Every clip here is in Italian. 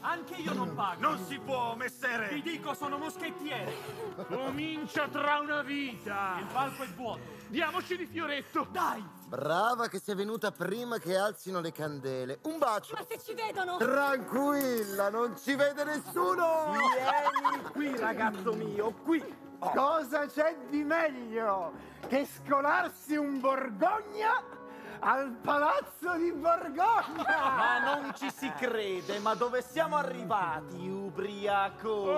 Anche io non pago. Non si può, messere! Vi dico, sono moschettiere. Comincia tra una vita. Il palco è vuoto. Diamoci di fioretto. Dai! Brava che sei venuta prima che alzino le candele. Un bacio. Ma se ci vedono! Tranquilla, non ci vede nessuno. Vieni qui, ragazzo mio, qui! Cosa c'è di meglio che scolarsi un Borgogna al palazzo di Borgogna? Ma non ci si crede, ma dove siamo arrivati, ubriaco?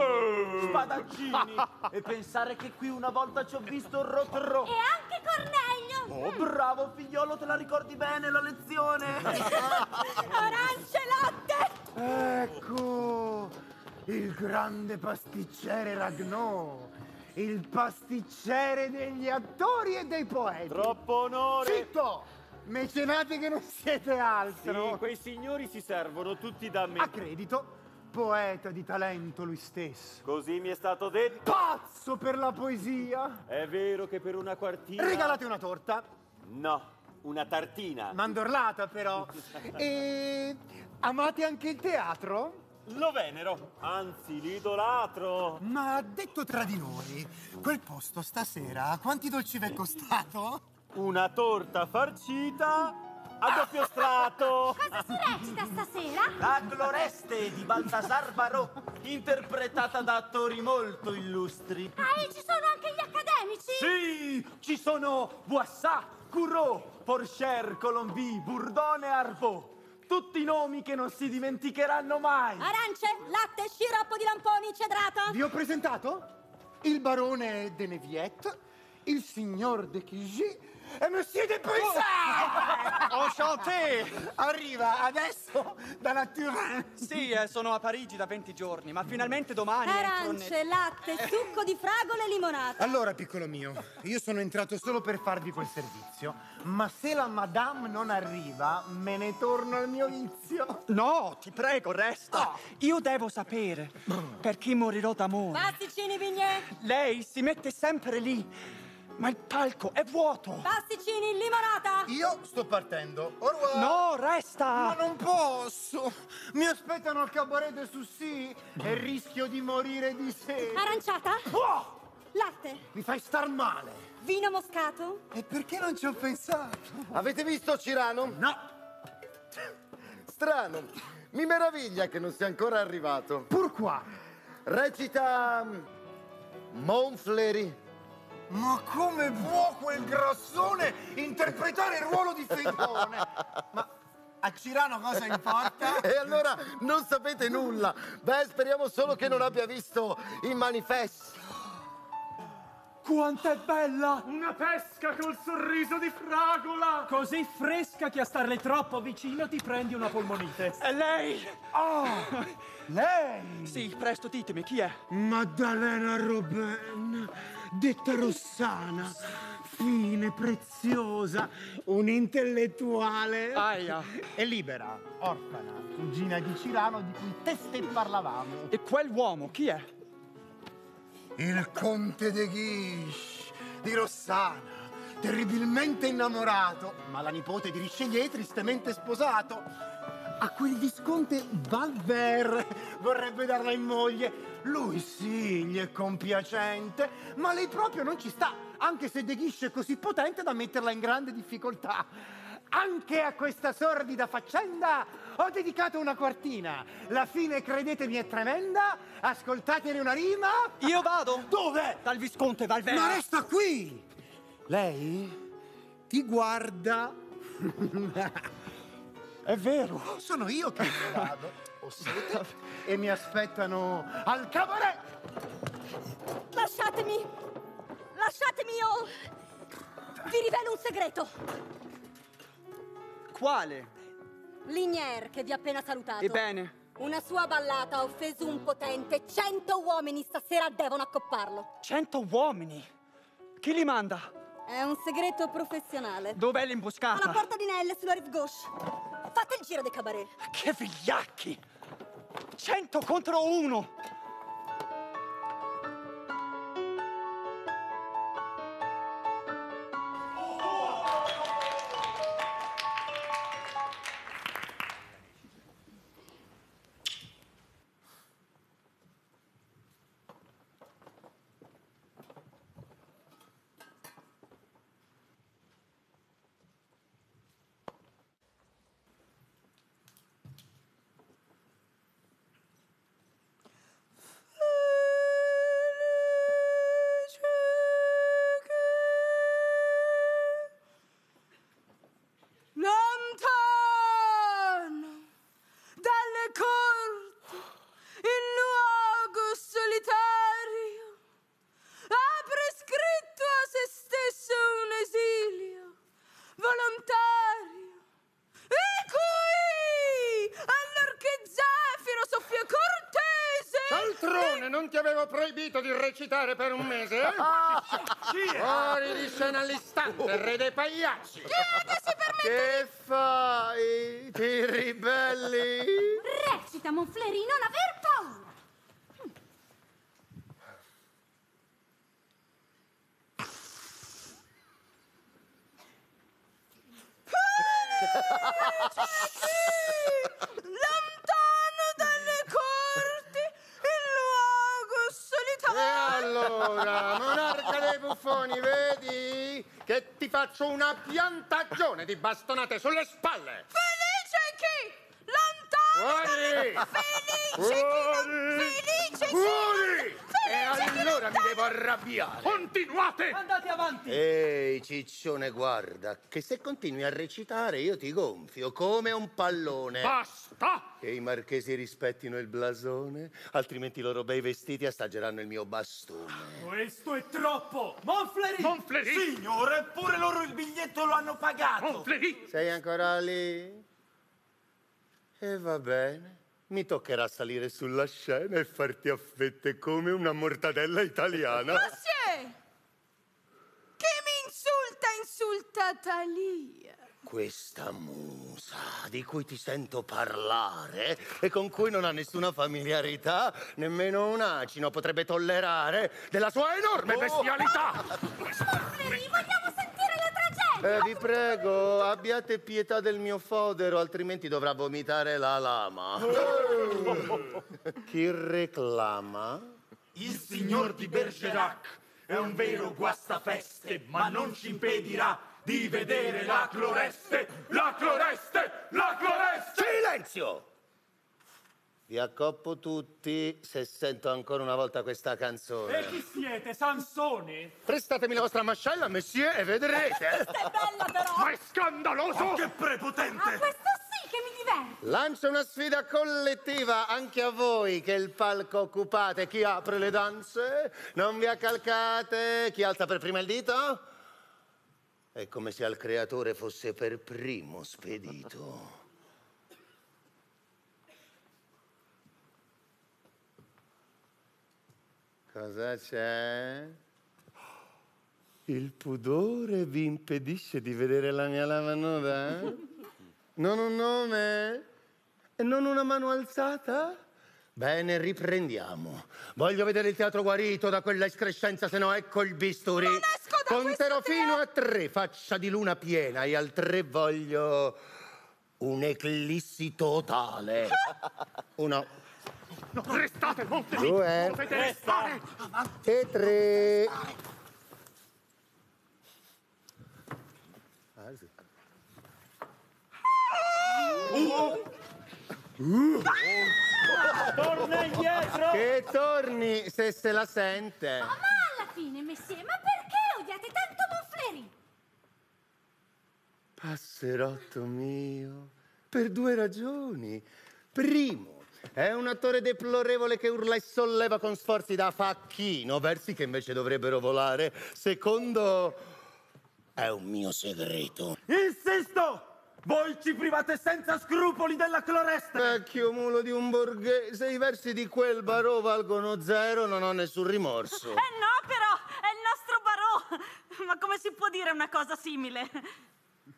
Spadaccini! E pensare che qui una volta ci ho visto Rotrò. E anche Cornelio! Oh, bravo figliolo, te la ricordi bene la lezione? Arance latte! Ecco, il grande pasticcere Ragnò, il pasticcere degli attori e dei poeti. Troppo onore! Zitto! Mecenate che non siete altro. quei signori si servono tutti da me. A credito, poeta di talento lui stesso. Così mi è stato detto. Pazzo per la poesia. È vero che per una quartina... Regalate una torta, No, una tartina. mandorlata però. E amate anche il teatro? Lo venero, anzi l'idolatro. Ma detto tra di noi, quel posto stasera quanti dolci v'è costato? Una torta farcita a doppio strato. Cosa si recita stasera? La Gloreste di Baltasar Barò, interpretata da attori molto illustri. Ah, e ci sono anche gli accademici? Sì, ci sono Boissat, Courreau, Porcher, Colombi, Bourdon e Arbot. Tutti nomi che non si dimenticheranno mai. Arance, latte, sciroppo di lamponi, cedrato. Vi ho presentato il barone de Neviette, il signor de Quigy e Monsieur de Poissat! Enchanté! Arriva adesso dalla Turin. Sì, eh, sono a Parigi da 20 giorni, ma finalmente domani Arance, nel- latte, succo di fragola e limonata. Allora, piccolo mio, io sono entrato solo per farvi quel servizio, ma se la madame non arriva, me ne torno al mio vizio. No, ti prego, resta. Io devo sapere per chi morirò d'amore. Pasticcini vignè, Lei si mette sempre lì, ma il palco è vuoto. pasticcini limonata. Io sto partendo. Au revoir. No, Ma resta! non posso! Mi aspettano al cabaret de Sussì e rischio di morire di sete. Aranciata, Oh, latte, mi fai star male. vino moscato. E perché non ci ho pensato? Avete visto Cirano? No, Strano. Mi meraviglia che non sia ancora arrivato. pourquoi? Recita mm, Monfleri. Ma come può quel grassone interpretare il ruolo di Fedone? Ma a Cirano cosa importa? E allora non sapete nulla. Beh, speriamo solo che non abbia visto il manifesto. Quanto è bella! Una pesca col sorriso di fragola. Così fresca che a starle troppo vicino ti prendi una polmonite. È lei! Lei? Sì, presto ditemi, chi è? Maddalena Robin, detta Rossana, fine, preziosa, un'intellettuale. Aia. E libera, orfana, cugina di Cirano di cui teste parlavamo. E quell'uomo, chi è? Il conte de Guiche, di Rossana, terribilmente innamorato, ma la nipote di Richelieu tristemente sposato. A quel visconte Valver vorrebbe darla in moglie. Lui sì, gli è compiacente, ma lei proprio non ci sta, anche se De Guiche è così potente da metterla in grande difficoltà. Anche a questa sordida faccenda ho dedicato una quartina. La fine, credetemi, è tremenda. Ascoltatene una rima. Io vado! Dove? Dal Visconte Valverde! Ma resta qui! Lei ti guarda. È vero, sono io che me ne vado. Ho sete e mi aspettano al cabaret. Lasciatemi! Lasciatemi io! Vi rivelo un segreto! Quale? Linier, che vi ha appena salutato. Ebbene, Una sua ballata ha offeso un potente. Cento uomini stasera devono accopparlo. cento uomini! Chi li manda? È un segreto professionale. Dov'è Alla l'imboscata? porta di Nelle, sulla rive gauche fate il giro dei cabaret. Che vigliacchi! Cento contro uno! Recitare per un mese, eh? Fuori di scena all'istante, re dei pagliacci! Che fai? Ti ribelli? Recita, Monfleri, non aver di bastonate sulle! Allora mi devo arrabbiare! Continuate! Andate avanti! Ehi, ciccione, guarda, che se continui a recitare io ti gonfio come un pallone. Basta! Che i marchesi rispettino il blasone, altrimenti i loro bei vestiti assaggeranno il mio bastone. Questo è troppo! Monfleri! Monfleri! Signore, pure loro il biglietto lo hanno pagato! Monfleri! Sei ancora lì? E va bene. Mi toccherà salire sulla scena e farti a fette come una mortadella italiana. Monsieur! Chi mi insulta, insulta Talia. Questa musa di cui ti sento parlare e con cui non ha nessuna familiarità, nemmeno un acino potrebbe tollerare della sua enorme bestialità. Monfleri, vogliamo sentire la tragedia! Eh, vi prego, abbiate pietà del mio fodero, altrimenti dovrà vomitare la lama. Chi reclama? Il signor di Bergerac è un vero guastafeste, ma non ci impedirà di vedere la cloreste, la cloreste, la cloreste! Silenzio! Vi accoppo tutti se sento ancora una volta questa E canzone. chi siete? Sansone? Prestatemi la vostra mascella, monsieur, e vedrete. È bella però! Ma è scandaloso! Che Ah, prepotente! questo sì che mi diverte! Lancio una sfida collettiva anche a voi che il palco occupate. Chi apre le danze? Non vi accalcate? Chi alza per prima il dito? È come se al creatore fosse per primo spedito. Cosa c'è? Il pudore vi impedisce di vedere la mia lama nuda? Non un nome? E non una mano alzata? Bene, riprendiamo. Voglio vedere il teatro guarito da quella escrescenza, se no ecco il bisturi. Non esco da Conterò fino a tre, faccia di luna piena, e al tre voglio un'eclissi totale. Uno, No, restate, Monfleri! Due. Dovete restare! e tre. Ah, sì. Torna indietro! Che torni se se la sente. Ma alla fine, messie, ma perché odiate tanto Monfleri? Passerotto mio, per due ragioni. Primo, è un attore deplorevole che urla e solleva con sforzi da facchino, versi che invece dovrebbero volare. Secondo, è un mio segreto. Insisto! Voi ci private senza scrupoli della cloreste! Vecchio mulo di un borghese, i versi di quel barò valgono zero, non ho nessun rimorso. Eh no, però, è il nostro barò. Ma come si può dire una cosa simile?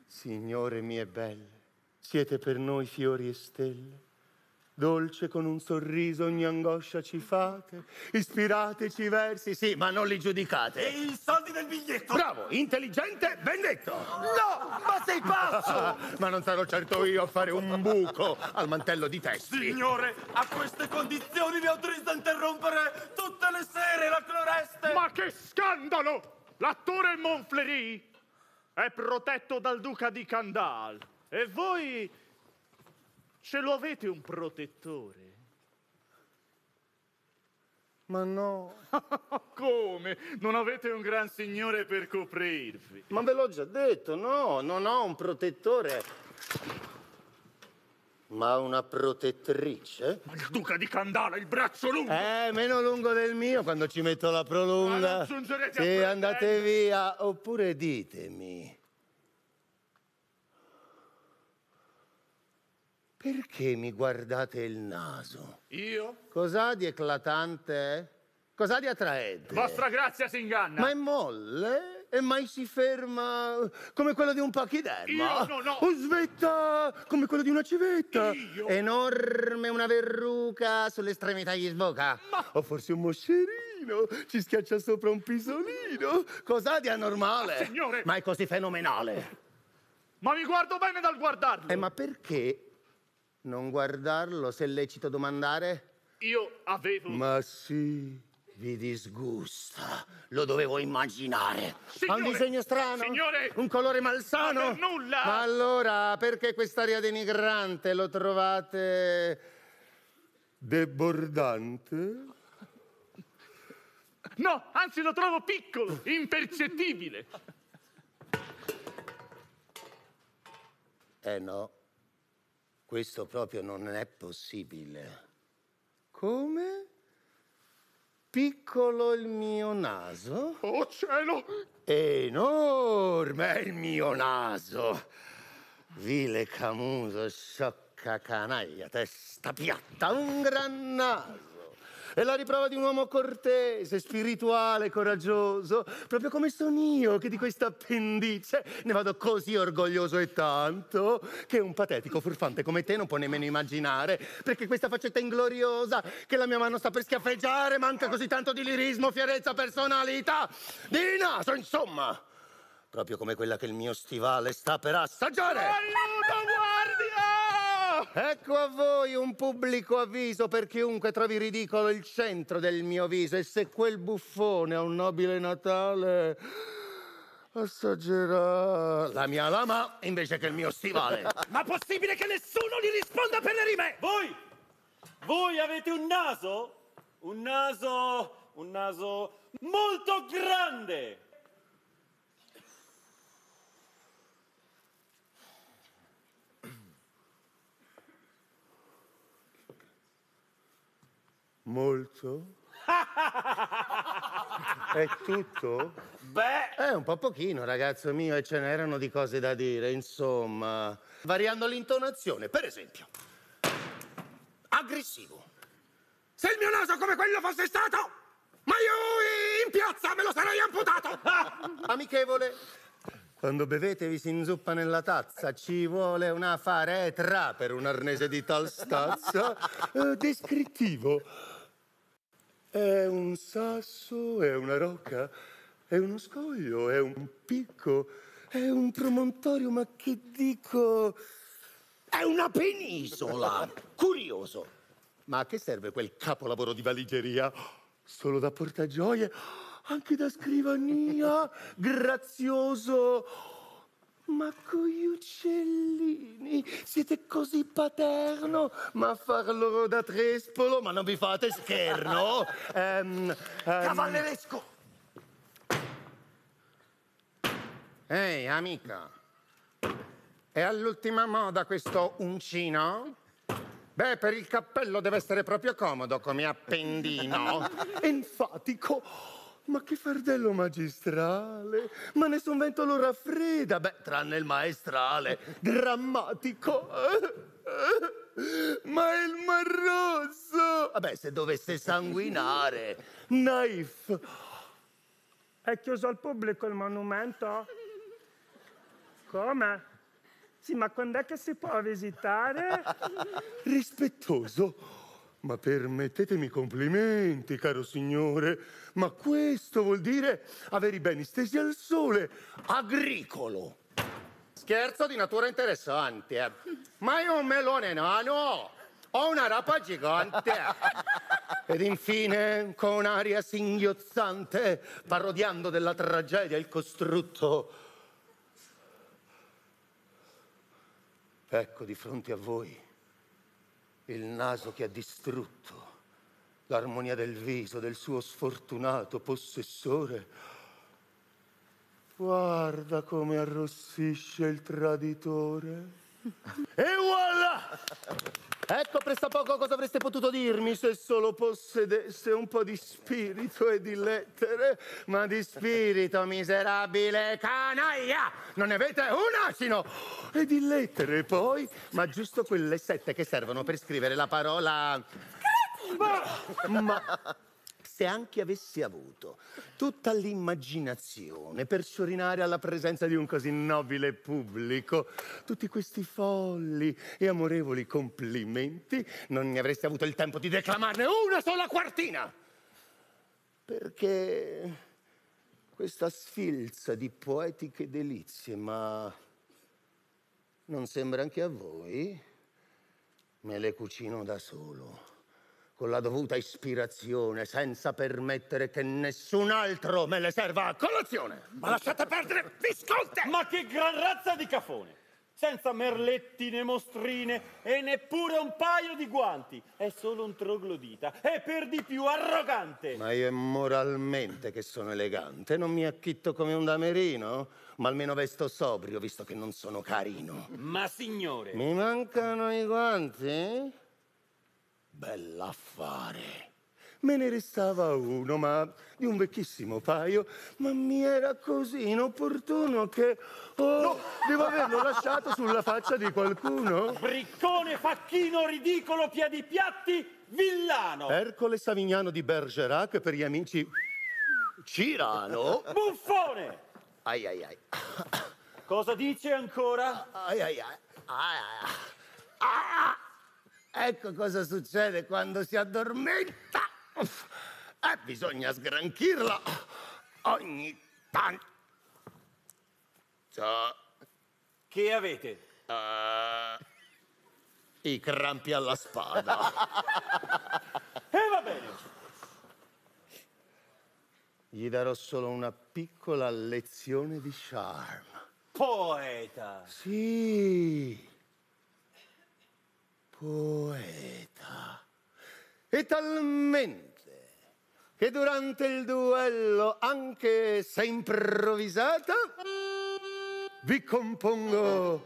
Signore mie belle, siete per noi fiori e stelle. Dolce con un sorriso ogni angoscia ci fate. Ispirateci i versi, sì, ma non li giudicate. E i soldi del biglietto! Bravo, intelligente, ben detto. No! Ma sei pazzo! ma non sarò certo io a fare un buco al mantello di testi. Signore, a queste condizioni vi autorizzo a interrompere tutte le sere la cloreste! Ma che scandalo! L'attore Monfleri è protetto dal duca di Candal. E voi ce lo avete un protettore? Ma no, Come? Non avete un gran signore per coprirvi? ma ve l'ho già detto, no, non ho un protettore, ma una protettrice. Ma il duca di Candala il braccio lungo! Eh, meno lungo del mio quando ci metto la prolunga. Ma non giungerete a Sì, andate via. Oppure ditemi. Perché mi guardate il naso? Io? Cos'ha di eclatante? Cos'ha di attraente? Vostra grazia si inganna. Ma è molle? E mai si ferma come quello di un pachiderma? Io no, no. O svetta come quello di una civetta? Io? Enorme una verruca sull'estremità gli sboca? O forse un moscerino ci schiaccia sopra un pisolino? Cos'ha di anormale? Ma, signore! Ma è così fenomenale. Ma mi guardo bene dal guardarlo. Eh, ma perché non guardarlo, se è lecito domandare? Io avevo... Ma sì, vi disgusta. Lo dovevo immaginare. Ha un Signore! disegno strano? Signore! Un colore malsano? Ma per nulla! Ma allora, perché quest'aria denigrante lo trovate... debordante? No, anzi lo trovo piccolo, impercettibile. Eh no, questo proprio non è possibile. Come? Piccolo il mio naso? Oh cielo! Enorme il mio naso! Vile camuso, sciocca canaglia, testa piatta, un gran naso! È la riprova di un uomo cortese, spirituale, coraggioso, proprio come sono io, che di questa appendice ne vado così orgoglioso e tanto, che un patetico furfante come te non può nemmeno immaginare, perché questa faccetta ingloriosa che la mia mano sta per schiaffeggiare manca così tanto di lirismo, fierezza, personalità, di naso, insomma! Proprio come quella che il mio stivale sta per assaggiare! Aiuto, guardia! Ecco a voi un pubblico avviso per chiunque trovi ridicolo il centro del mio viso e se quel buffone ha un nobile Natale assaggerà la mia lama invece che il mio stivale. Ma possibile che nessuno gli risponda per le rime? Voi! Voi avete un naso? Un naso... un naso molto grande! Molto? È tutto? Beh, È un po' pochino, ragazzo mio, e ce n'erano di cose da dire, insomma. Variando l'intonazione, per esempio. Aggressivo. Se il mio naso come quello fosse stato, ma io in piazza me lo sarei amputato! Amichevole. Quando bevete vi si inzuppa nella tazza, ci vuole una faretra per un arnese di tal stazza. Eh, descrittivo. È un sasso, è una rocca, è uno scoglio, è un picco, è un promontorio, ma che dico... È una penisola! Curioso! Ma a che serve quel capolavoro di valigeria? Solo da portagioie? Anche da scrivania? Grazioso! Ma con gli uccellini siete così paterno? Ma far loro da trespolo? Ma non vi fate scherno? Ehm, ehm, Cavalleresco! Ehi, amica. È all'ultima moda questo uncino? Beh, per il cappello deve essere proprio comodo come appendino. enfatico. Ma che fardello magistrale! Ma nessun vento lo raffredda! Beh, tranne il maestrale, drammatico! Ma il Mar Rosso! Vabbè, se dovesse sanguinare! Naif! È chiuso al pubblico il monumento? Come? Sì, ma quando è che si può visitare? Rispettoso! Ma permettetemi complimenti, caro signore. Ma questo vuol dire avere i beni stesi al sole, agricolo. Scherzo di natura interessante. eh. Ma io un melone nano. Ho una rapa gigante. Ed infine, con aria singhiozzante, parodiando della tragedia il costrutto. Ecco di fronte a voi il naso che ha distrutto l'armonia del viso del suo sfortunato possessore. Guarda come arrossisce il traditore. E voilà! Ecco pressappoco cosa avreste potuto dirmi se solo possedesse un po' di spirito e di lettere. Ma di spirito, miserabile canaglia! Non ne avete un asino! E di lettere poi? Ma giusto quelle sette che servono per scrivere la parola... Ma, ma se anche avessi avuto tutta l'immaginazione per sciorinare alla presenza di un così nobile pubblico tutti questi folli e amorevoli complimenti, non ne avresti avuto il tempo di declamarne una sola quartina. Perché questa sfilza di poetiche delizie, ma non sembra anche a voi? Me le cucino da solo con la dovuta ispirazione, senza permettere che nessun altro me le serva a colazione. Ma lasciate perdere, Visconte! Ma che gran razza di cafone! Senza merletti né mostrine e neppure un paio di guanti. È solo un troglodita e per di più arrogante. Ma io è moralmente che sono elegante, non mi acchitto come un damerino, ma almeno vesto sobrio, visto che non sono carino. Ma signore... Mi mancano i guanti? Bell'affare. Me ne restava uno, ma di un vecchissimo paio, ma mi era così inopportuno che... Oh, devo averlo lasciato sulla faccia di qualcuno. Briccone, facchino, ridicolo, piedi piatti, villano! Ercole Savignano di Bergerac per gli amici Cirano. Buffone! Ai ai ai. Cosa dice ancora? Ai ai ai. ai, ai. Ah! Ecco cosa succede quando si addormenta. Eh, bisogna sgranchirla ogni tanto. Ciao. Che avete? Uh, I crampi alla spada. E va bene. Gli darò solo una piccola lezione di charme. Poeta. Sì. Poeta. E talmente che durante il duello, anche se improvvisata, vi compongo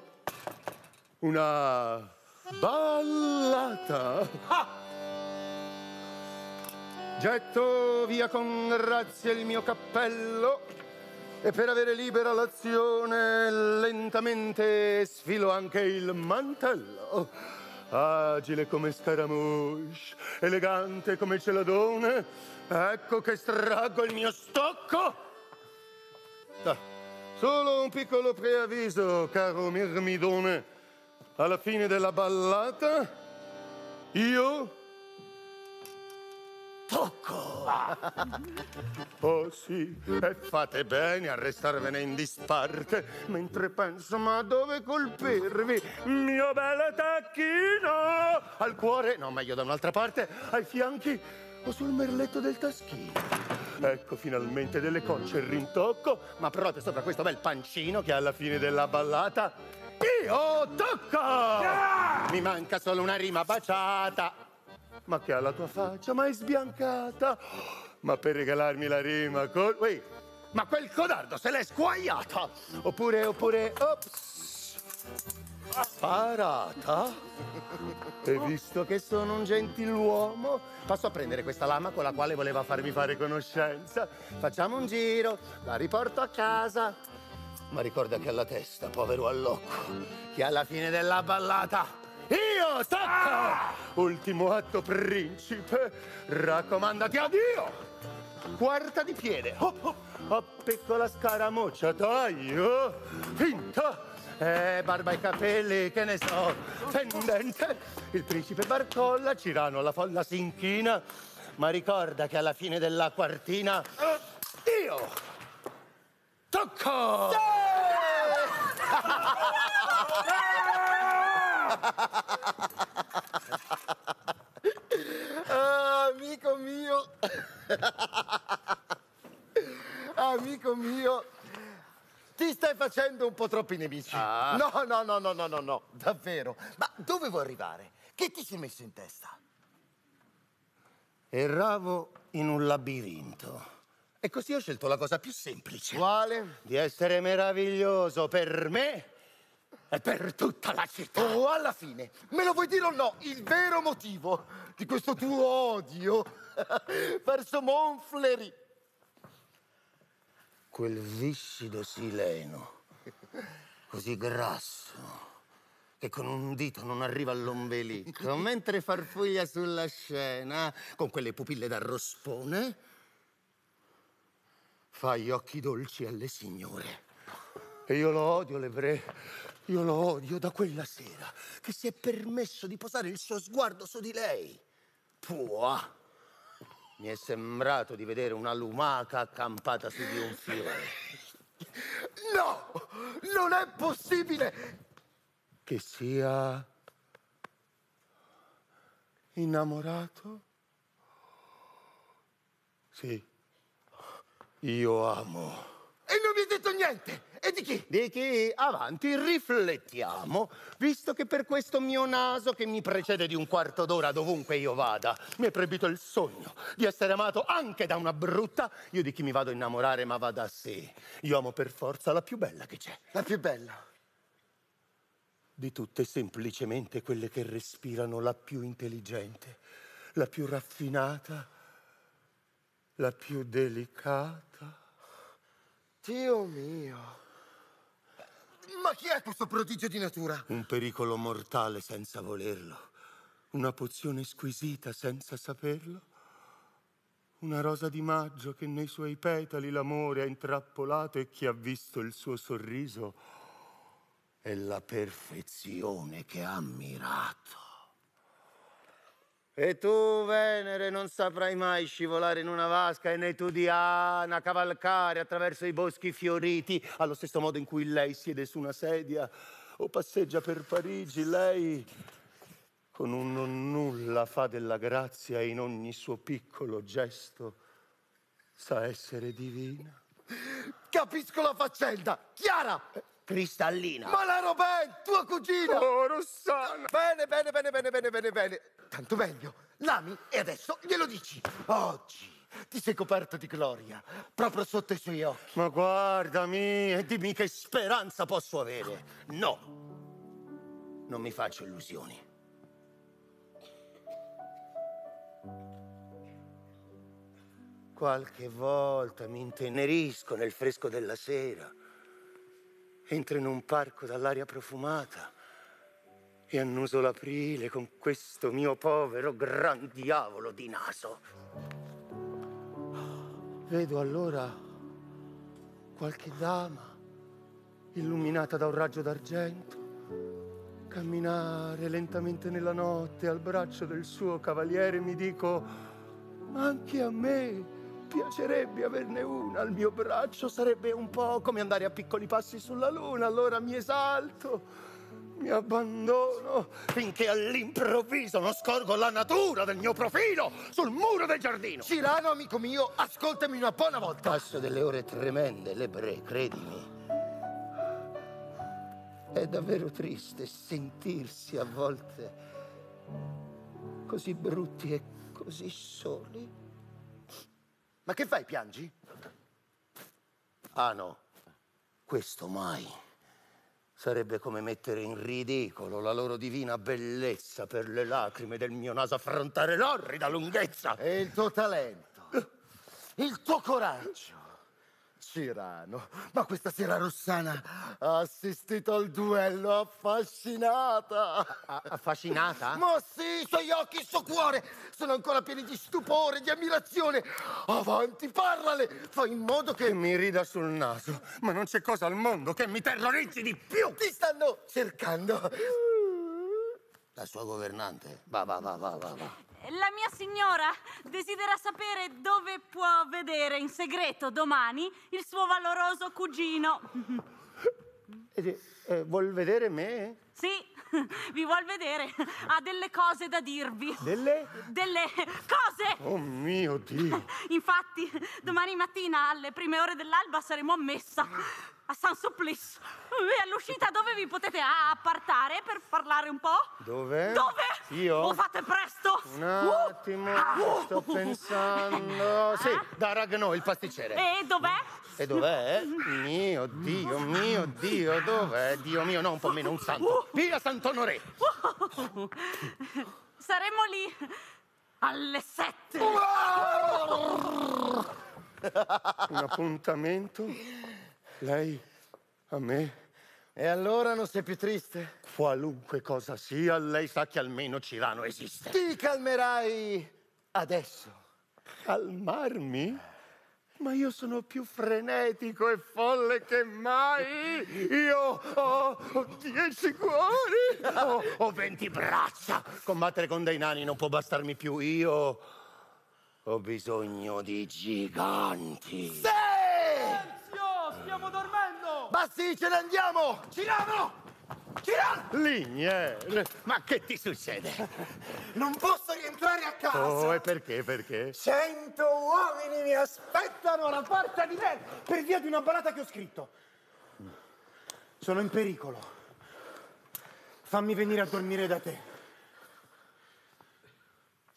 una ballata. Getto via con grazia il mio cappello e per avere libera l'azione lentamente sfilo anche il mantello. Agile come Scaramouche, elegante come Celadone, ecco che straggo il mio stocco. Ah, solo un piccolo preavviso, caro Mirmidone. Alla fine della ballata, io tocco. Oh sì, e fate bene a restarvene in disparte mentre penso, ma dove colpirvi? Mio bel tacchino! Al cuore, no, meglio da un'altra parte, ai fianchi o sul merletto del taschino. Ecco finalmente delle conce il rintocco, ma proprio sopra questo bel pancino che alla fine della ballata io tocco! Mi manca solo una rima baciata. Ma che ha la tua faccia, ma è sbiancata. Ma per regalarmi la rima con... Uè, ma quel codardo se l'è squagliata. Oppure, oppure... Ops. Parata. E visto che sono un gentiluomo, passo a prendere questa lama con la quale voleva farmi fare conoscenza. Facciamo un giro, la riporto a casa. Ma ricorda che alla testa, povero allocco, che alla fine della ballata io tocco! Ultimo atto, principe. Raccomandati a Dio! Quarta di piede. Oh, oh, oh, piccola scaramuccia, taglio. Finta. Eh, barba ai capelli, che ne so. Tendente. Il principe barcolla, Cirano alla folla si inchina. Ma ricorda che alla fine della quartina... Io tocco! Ah, amico mio. amico mio. Ti stai facendo un po' troppi nemici. Ah. No, no, no, no, no, no, no, davvero. Ma dove vuoi arrivare? Che ti sei messo in testa? Erravo in un labirinto. E così ho scelto la cosa più semplice. Quale? Di essere meraviglioso per me per tutta la città. Oh, alla fine, me lo vuoi dire o no? Il vero motivo di questo tuo odio verso Monfleri. Quel viscido sileno, così grasso, che con un dito non arriva all'ombelico, mentre farfuglia sulla scena, con quelle pupille da rospone, fa gli occhi dolci alle signore. E io lo odio, Lebre. Io lo odio da quella sera che si è permesso di posare il suo sguardo su di lei. Pua! Mi è sembrato di vedere una lumaca accampata su di un fiore. No! Non è possibile! Che sia innamorato? Sì, io amo. E non mi hai detto niente! E di chi? Di chi? Avanti, riflettiamo, visto che per questo mio naso che mi precede di un quarto d'ora dovunque io vada, mi è proibito il sogno di essere amato anche da una brutta, io di chi mi vado a innamorare ma va da sé. Io amo per forza la più bella che c'è. La più bella? Di tutte semplicemente quelle che respirano la più intelligente, la più raffinata, la più delicata. Dio mio! Ma chi è questo prodigio di natura? Un pericolo mortale senza volerlo. Una pozione squisita senza saperlo. Una rosa di maggio che nei suoi petali l'amore ha intrappolato e chi ha visto il suo sorriso è la perfezione che ha ammirato. E tu, Venere, non saprai mai scivolare in una vasca e né tu, Diana, cavalcare attraverso i boschi fioriti, allo stesso modo in cui lei siede su una sedia o passeggia per Parigi. Lei, con un non nulla, fa della grazia in ogni suo piccolo gesto, sa essere divina. Capisco la faccenda! Chiara! Cristallina. Ma la Robin, tua cugina! Oh, Rossana! Bene, bene, bene, bene, bene, bene, bene. Tanto meglio. L'ami e adesso glielo dici. Oggi ti sei coperto di gloria, proprio sotto i suoi occhi. Ma guardami e dimmi che speranza posso avere. No, non mi faccio illusioni. Qualche volta mi intenerisco nel fresco della sera. Entro in un parco dall'aria profumata e annuso l'aprile con questo mio povero gran diavolo di naso. Vedo allora qualche dama illuminata da un raggio d'argento camminare lentamente nella notte al braccio del suo cavaliere mi dico anche a me piacerebbe averne una al mio braccio sarebbe un po' come andare a piccoli passi sulla luna allora mi esalto mi abbandono finché all'improvviso non scorgo la natura del mio profilo sul muro del giardino. Cirano, amico mio, ascoltami una buona volta. Passo delle ore tremende, Lebre, credimi. È davvero triste sentirsi a volte così brutti e così soli. Ma che fai, piangi? Ah no, questo mai. Sarebbe come mettere in ridicolo la loro divina bellezza per le lacrime del mio naso affrontare l'orrida lunghezza. E il tuo talento, il tuo coraggio. Cirano, ma questa sera Rossana ha assistito al duello affascinata. A- affascinata? Ma sì, i suoi occhi, il suo cuore sono ancora pieni di stupore, di ammirazione. Avanti, parlale, fai in modo che... Che mi rida sul naso, ma non c'è cosa al mondo che mi terrorizzi di più. Ti stanno cercando. La sua governante. Va, va, va, va, va, va. La mia signora desidera sapere dove può vedere in segreto domani il suo valoroso cugino. E, eh, vuol vedere me? Sì, vi vuol vedere. Ha delle cose da dirvi. Delle? Delle cose! Oh mio Dio! Infatti, domani mattina alle prime ore dell'alba saremo a messa. A San Supplice. E all'uscita dove vi potete appartare per parlare un po'? Dove? Dove? Io? Lo fate presto! Un attimo, Uh! sto pensando. Sì, da Ragnò, il pasticcere. E dov'è? E dov'è? Mio Dio, mio Dio, dov'è? Dio mio, no, un po' meno, un santo. Via Sant'Onoré! Saremo lì alle sette. Un appuntamento? Lei a me? E allora non sei più triste? Qualunque cosa sia, lei sa che almeno Cirano esiste. Ti calmerai adesso. Calmarmi? Ma io sono più frenetico e folle che mai! Io ho, ho dieci cuori! Ho, ho venti braccia! Combattere con dei nani non può bastarmi più. Io ho bisogno di giganti. Silenzio! Basti, ce ne andiamo! Cirano! Cirano! Linier, ma che ti succede? Non posso rientrare a casa! Oh, e perché, perché? Cento uomini mi aspettano alla porta di me per via di una ballata che ho scritto. Sono in pericolo. Fammi venire a dormire da te.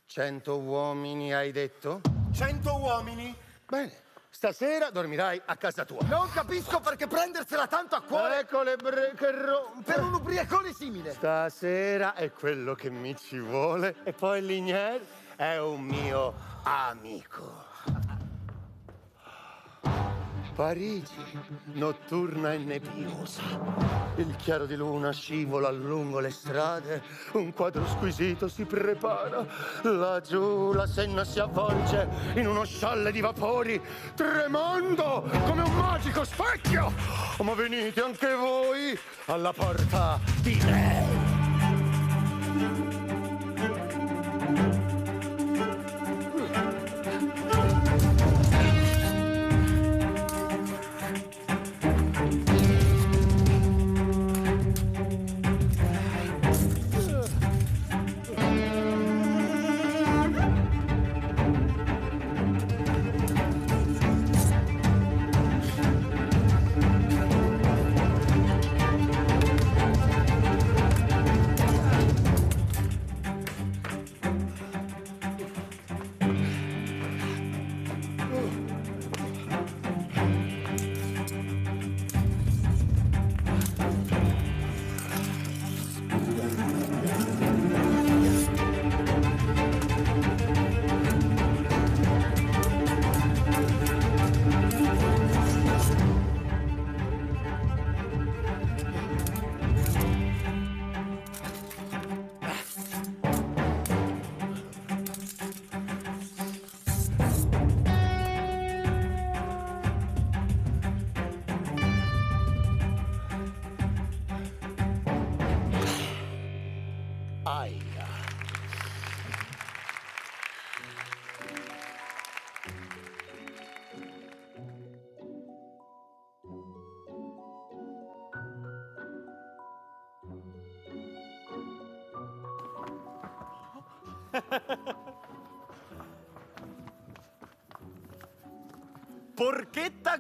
Cento uomini hai detto? Cento uomini? Bene, stasera dormirai a casa tua. Non capisco perché prendersela tanto a cuore. Ecco le bre... che rompe. Per un ubriacone simile. Stasera è quello che mi ci vuole. E poi Linier è un mio amico. Parigi, notturna e nebbiosa. Il chiaro di luna scivola lungo le strade. Un quadro squisito si prepara. Laggiù la senna si avvolge in uno scialle di vapori, tremando come un magico specchio. Ma venite anche voi alla porta di lei.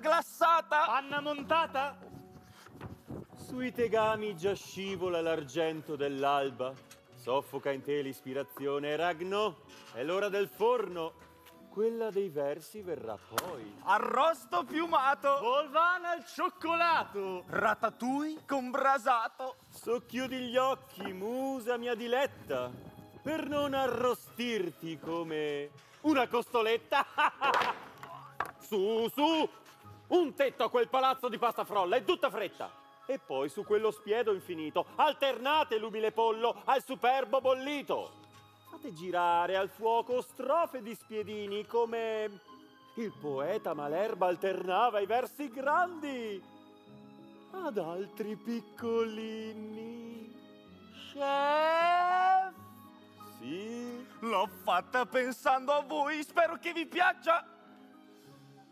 Glassata! Panna montata? Sui tegami già scivola l'argento dell'alba. Soffoca in te l'ispirazione. Ragno, è l'ora del forno. Quella dei versi verrà poi. Arrosto piumato! Volvana al cioccolato! Ratatouille con brasato! Socchiudi gli occhi, musa mia diletta, per non arrostirti come una costoletta. su, su! Un tetto a quel palazzo di pasta frolla, è tutta fretta! E poi su quello spiedo infinito, alternate l'umile pollo al superbo bollito. Fate girare al fuoco strofe di spiedini come il poeta Malerba alternava i versi grandi ad altri piccolini. Chef! Sì? L'ho fatta pensando a voi, spero che vi piaccia!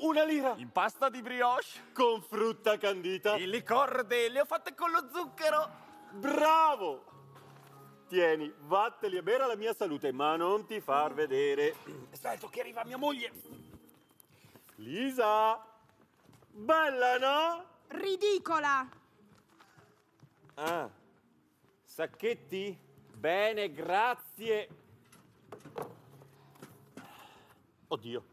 Una lira! In pasta di brioche! Con frutta candita! Il licorde le ho fatte con lo zucchero! Bravo! Tieni, vatteli a bere alla mia salute, ma non ti far vedere. Aspetta che arriva mia moglie! Lisa! Bella, no? ridicola. Ah, sacchetti? Bene, grazie. Oddio.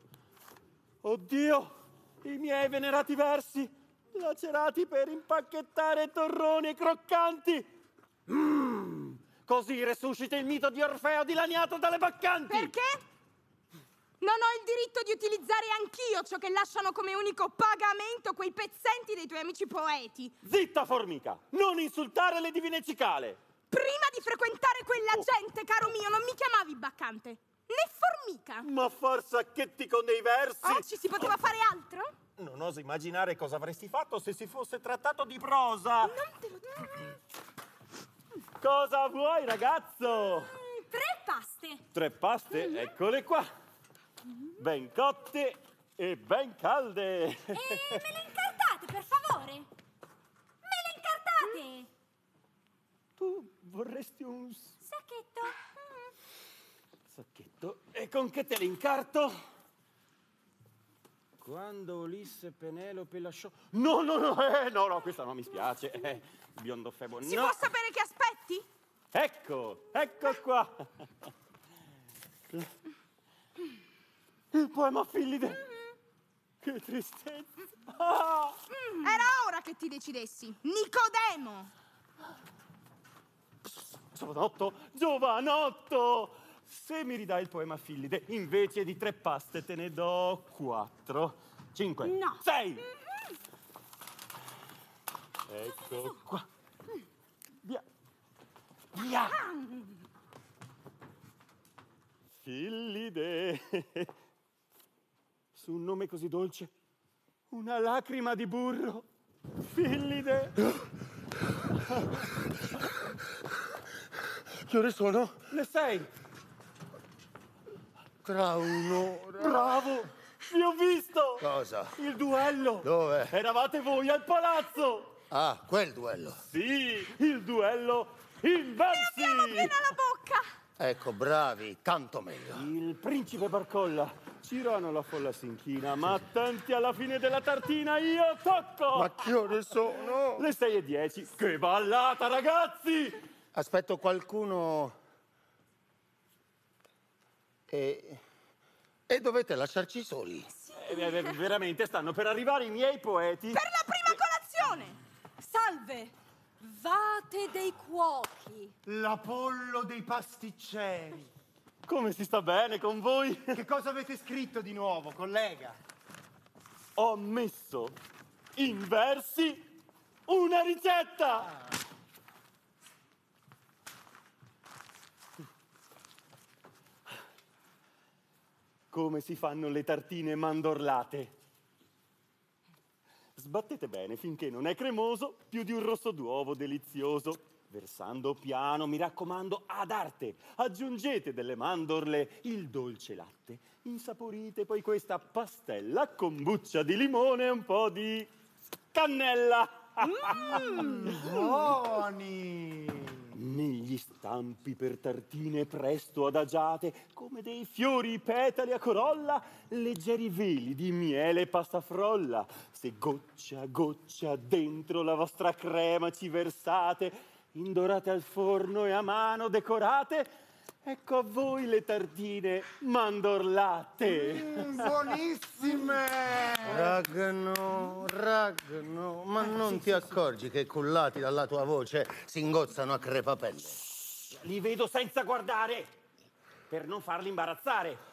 Oddio! I miei venerati versi, lacerati per impacchettare torroni croccanti. Mm, così resuscita il mito di Orfeo dilaniato dalle baccanti. Perché? Non ho il diritto di utilizzare anch'io ciò che lasciano come unico pagamento quei pezzenti dei tuoi amici poeti. Zitta, formica! Non insultare le divine cicale! Prima di frequentare quella gente, caro mio, non mi chiamavi baccante, né formica. Ma far sacchetti con dei versi! Oh, ci si poteva fare altro? Non oso immaginare cosa avresti fatto se si fosse trattato di prosa. Non te lo dico. Cosa vuoi, ragazzo? Tre paste. Tre paste, eccole qua. Ben cotte e ben calde. E me le incartate, per favore. Me le incartate. Tu vorresti un Sacchetto. Sacchetto? E con che te l'incarto? Quando Ulisse Penelope lasciò... No, no, no, eh, no, no, questa non mi spiace. Eh, biondo Febo, Si no. può sapere che aspetti? Ecco, ecco qua. Il poema Fillide. Che tristezza. Ah! Era ora che ti decidessi. Nicodemo! Giovanotto, giovanotto! Se mi ridai il poema Fillide, invece di tre paste te ne do quattro, cinque, No. sei. Ecco qua. Via. Via. Fillide. Su un nome così dolce, una lacrima di burro. Fillide. Che ore sono? Le sei. Tra un'ora. Bravo! Vi ho visto! Cosa? Il duello! Dove? Eravate voi al palazzo! Ah, quel duello. Sì, il duello in versi! Piena la bocca! Ecco, bravi, tanto meglio. Il principe Barcolla. Cirano la folla si inchina, ma attenti alla fine della tartina, io tocco! Ma che ore sono? Le sei e dieci. Che ballata, ragazzi! Aspetto qualcuno. E. E dovete lasciarci soli. Eh, eh, veramente stanno per arrivare i miei poeti. Per la prima colazione! Salve! Vate dei cuochi. L'Apollo dei pasticceri. Come si sta bene con voi? Che cosa avete scritto di nuovo, collega? Ho messo in versi una ricetta! Come si fanno le tartine mandorlate? Sbattete bene finché non è cremoso, più di un rosso d'uovo delizioso. Versando piano, mi raccomando, ad arte. Aggiungete delle mandorle, il dolce latte. Insaporite poi questa pastella con buccia di limone e un po' di cannella. Buoni! Negli stampi per tartine presto adagiate, come dei fiori petali a corolla, leggeri veli di miele e pasta frolla. Se goccia a goccia dentro la vostra crema ci versate, indorate al forno e a mano decorate, ecco a voi le tartine mandorlate. Mm, buonissime! Ragno, ragno, ma non ti accorgi che cullati dalla tua voce si ingozzano a crepapelle? Li vedo senza guardare, per non farli imbarazzare.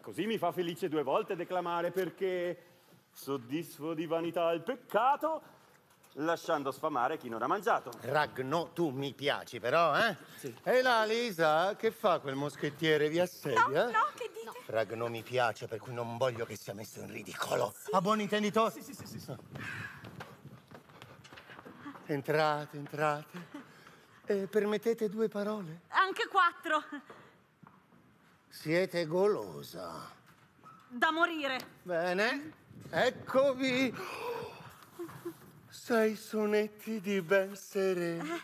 Così mi fa felice due volte declamare perché soddisfo di vanità il peccato, lasciando sfamare chi non ha mangiato. Ragno, tu mi piaci però, eh? Sì. E là, Lisa, che fa quel moschettiere? Vi assedia? No, che dite? Ragno mi piace, per cui non voglio che sia messo in ridicolo. A buon intenditore? Sì, sì, sì, sì, sì. Entrate, entrate. E permettete due parole? Anche quattro. Siete golosa. Da morire. Bene, eccovi. Sei sonetti di ben sereno.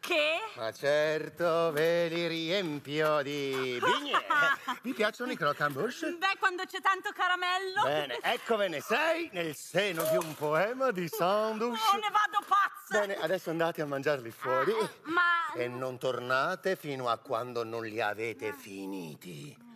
Che? Ma certo, ve li riempio di bigne. Vi piacciono i croquembouche? Beh, quando c'è tanto caramello. Bene, ecco ve ne sei nel seno di un poema di Sandush. Oh, ne vado pazza! Bene, adesso andate a mangiarli fuori Ma... e non tornate fino a quando non li avete finiti.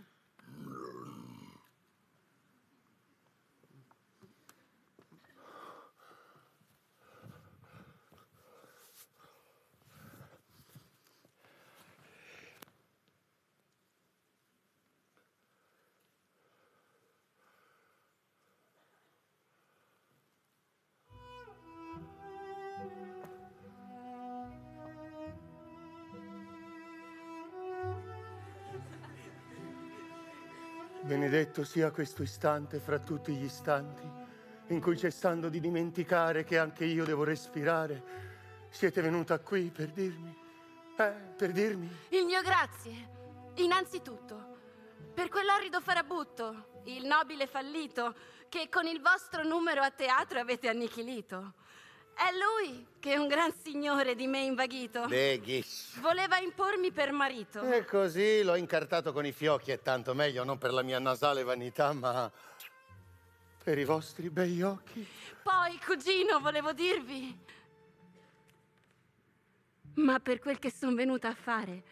Benedetto sia questo istante fra tutti gli istanti in cui cessando di dimenticare che anche io devo respirare, siete venuta qui per dirmi, eh, per dirmi, Il mio grazie, innanzitutto, per quell'orrido farabutto, il nobile fallito, che con il vostro numero a teatro avete annichilito. È lui che è un gran signore di me invaghito. Beghis. Voleva impormi per marito. E così l'ho incartato con i fiocchi e tanto meglio, non per la mia nasale vanità, ma per i vostri begli occhi. Poi, cugino, volevo dirvi. Ma per quel che sono venuta a fare,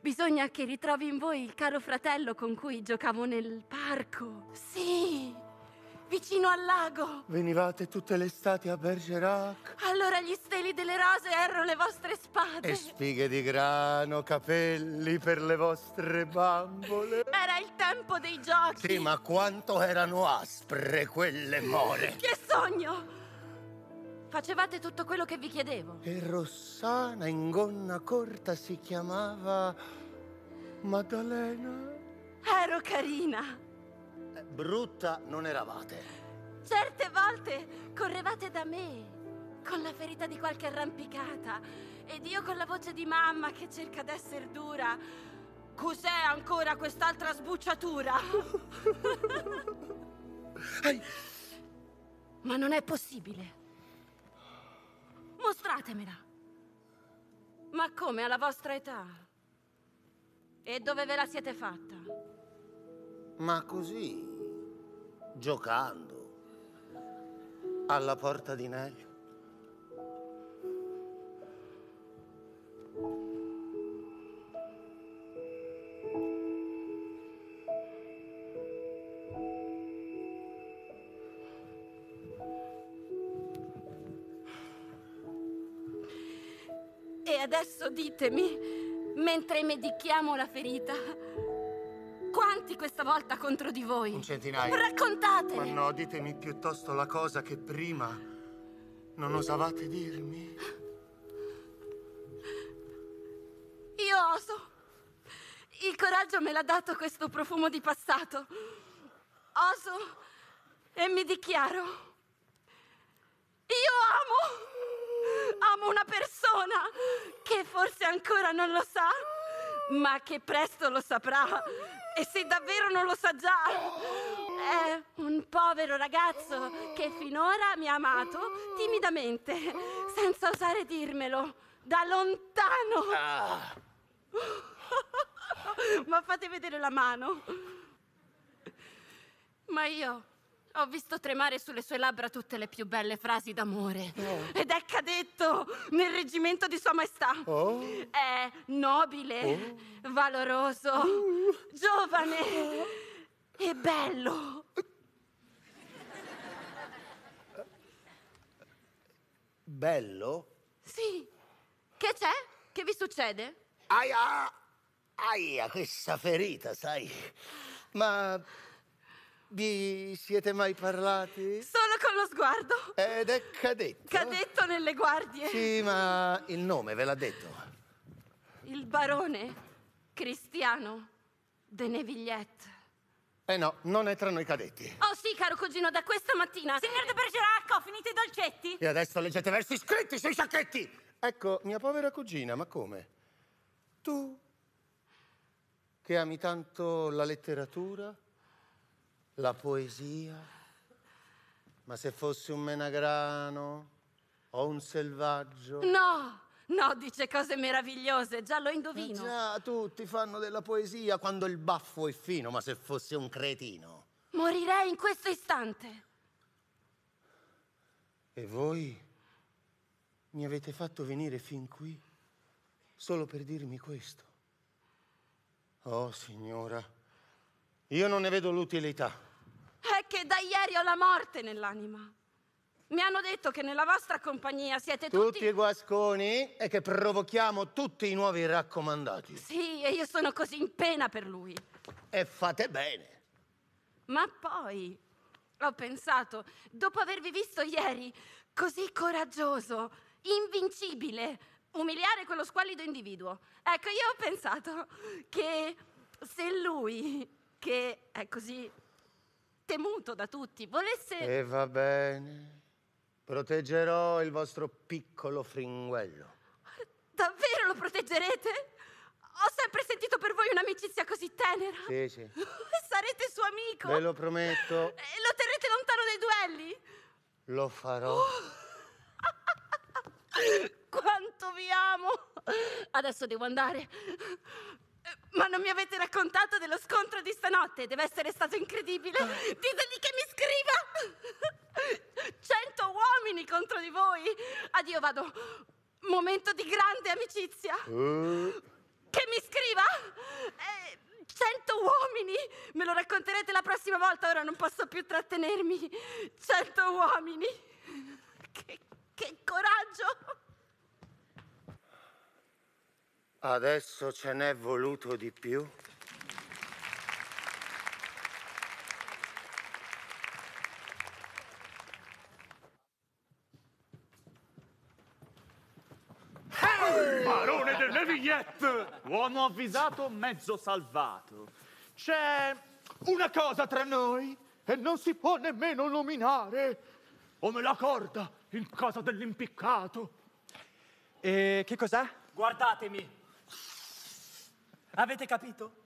bisogna che ritrovi in voi il caro fratello con cui giocavo nel parco. Sì, vicino al lago. Venivate tutte le estati a Bergerac Allora gli steli delle rose erano le vostre spade. e spighe di grano, capelli per le vostre bambole. Era il tempo dei giochi. Sì, ma quanto erano aspre quelle more. Che sogno! Facevate tutto quello che vi chiedevo. E Rossana in gonna corta si chiamava Maddalena. Ero carina. Brutta non eravate. Certe volte correvate da me con la ferita di qualche arrampicata ed io con la voce di mamma che cerca d'essere dura. Cos'è ancora quest'altra sbucciatura? Ma non è possibile. Mostratemela. Ma come alla vostra età? E dove ve la siete fatta? Ma così, giocando, alla porta di Nelio. E adesso ditemi, mentre medichiamo la ferita, quanti questa volta contro di voi? Un centinaio. Raccontate! Ma no, ditemi piuttosto la cosa che prima non osavate dirmi. Io oso. Il coraggio me l'ha dato questo profumo di passato. Oso e mi dichiaro. Io amo. Amo una persona che forse ancora non lo sa, ma che presto lo saprà. E se davvero non lo sa già, è un povero ragazzo che finora mi ha amato timidamente, senza osare dirmelo, da lontano. Ma fate vedere la mano. Ma io ho visto tremare sulle sue labbra tutte le più belle frasi d'amore. Ed è cadetto nel reggimento di Sua Maestà. Oh. È nobile, valoroso, giovane e bello. Bello? Sì. Che c'è? Che vi succede? Aia! Aia, questa ferita, sai? Ma vi siete mai parlati? Solo con lo sguardo. Ed è cadetto? Cadetto nelle guardie. Sì, ma il nome ve l'ha detto. Il barone Cristiano de Nevilliette. Eh no, non è tra noi cadetti. Oh sì, caro cugino, da questa mattina. Signor de Bergerac, ho finito i dolcetti? E adesso leggete versi scritti sui sacchetti! Ecco, mia povera cugina, ma come? Tu, che ami tanto la letteratura, la poesia, ma se fossi un menagrano o un selvaggio... No, No, dice cose meravigliose, già lo indovino. Eh già, tutti fanno della poesia quando il baffo è fino, ma se fosse un cretino. Morirei in questo istante. E voi mi avete fatto venire fin qui solo per dirmi questo. Oh, signora, io non ne vedo l'utilità. È che da ieri ho la morte nell'anima. Mi hanno detto che nella vostra compagnia siete tutti... Tutti guasconi e che provochiamo tutti i nuovi raccomandati. Sì, e io sono così in pena per lui. E fate bene. Ma poi ho pensato, dopo avervi visto ieri, così coraggioso, invincibile, umiliare quello squallido individuo. Ecco, io ho pensato che se lui, che è così temuto da tutti, volesse... E va bene. Proteggerò il vostro piccolo fringuello. Davvero lo proteggerete? Ho sempre sentito per voi un'amicizia così tenera. Sì, sì. Sarete suo amico. Ve lo prometto. E lo terrete lontano dai duelli. Lo farò. Quanto vi amo! Adesso devo andare. Ma non mi avete raccontato dello scontro di stanotte. Deve essere stato incredibile. Ditegli che mi scriva. Cento uomini contro di voi. Addio, vado. Momento di grande amicizia. Uh, Che mi scriva? Eh, Cento uomini! Me lo racconterete la prossima volta, ora non posso più trattenermi. Cento uomini! Che, che coraggio! Adesso ce n'è voluto di più. Barone delle vignette! Uomo avvisato, mezzo salvato. C'è una cosa tra noi e non si può nemmeno nominare. Come la corda in casa dell'impiccato. E che cos'è? Guardatemi. Avete capito?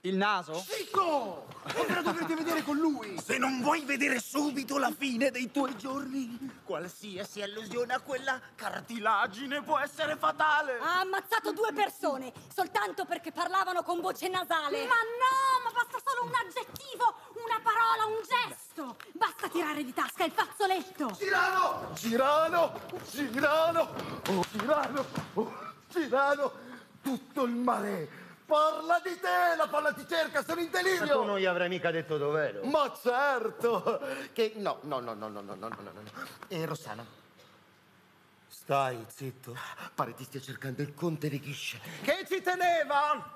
Il naso? Zitto! Ora dovrete vedere con lui! Se non vuoi vedere subito la fine dei tuoi giorni, qualsiasi allusione a quella cartilagine può essere fatale. Ha ammazzato due persone soltanto perché parlavano con voce nasale. Ma no, ma basta solo un aggettivo, una parola, un gesto. Basta tirare di tasca il fazzoletto. Girano! Girano! Girano! Oh, Girano! Oh, Girano! Tutto il mare! Parla di te! La palla ti cerca! Sono in Ma tu delirio! non gli avrai mica detto dov'ero. Ma certo! Che no, no, no, no, no, no, no, no, no, no. E Rossana? Stai zitto. Pare ti stia cercando il conte di Ghisce. Che ci teneva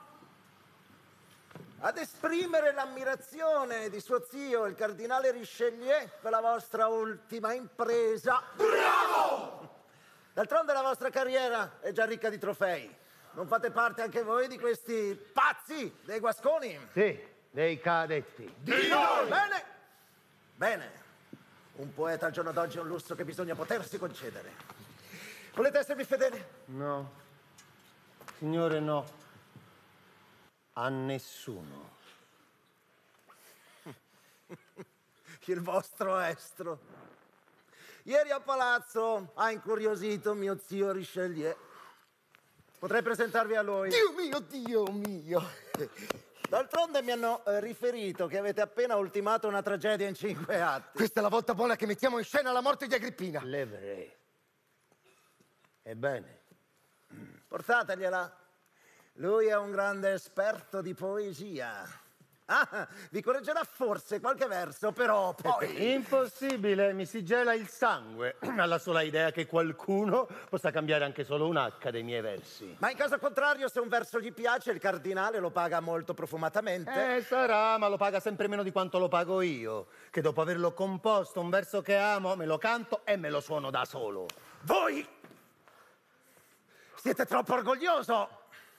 ad esprimere l'ammirazione di suo zio, il cardinale Richelieu, per la vostra ultima impresa. Bravo! D'altronde la vostra carriera è già ricca di trofei. Non fate parte anche voi di questi pazzi dei guasconi? Sì, dei cadetti. Di noi! Bene, bene. Un poeta al giorno d'oggi è un lusso che bisogna potersi concedere. Volete essermi fedeli? No. Signore, no. A nessuno. Il vostro estro. Ieri a palazzo ha incuriosito mio zio Richelieu. Potrei presentarvi a lui. Dio mio, Dio mio! D'altronde mi hanno eh, riferito che avete appena ultimato una tragedia in cinque atti. Questa è la volta buona che mettiamo in scena la morte di Agrippina. Levrei. Ebbene, Portategliela. Lui è un grande esperto di poesia. Ah, vi correggerà forse qualche verso, però poi... impossibile, mi si gela il sangue alla sola idea che qualcuno possa cambiare anche solo un H dei miei versi. Ma in caso contrario, se un verso gli piace, il cardinale lo paga molto profumatamente. Eh, sarà, ma lo paga sempre meno di quanto lo pago io, che dopo averlo composto un verso che amo, me lo canto e me lo suono da solo. Voi siete troppo orgoglioso.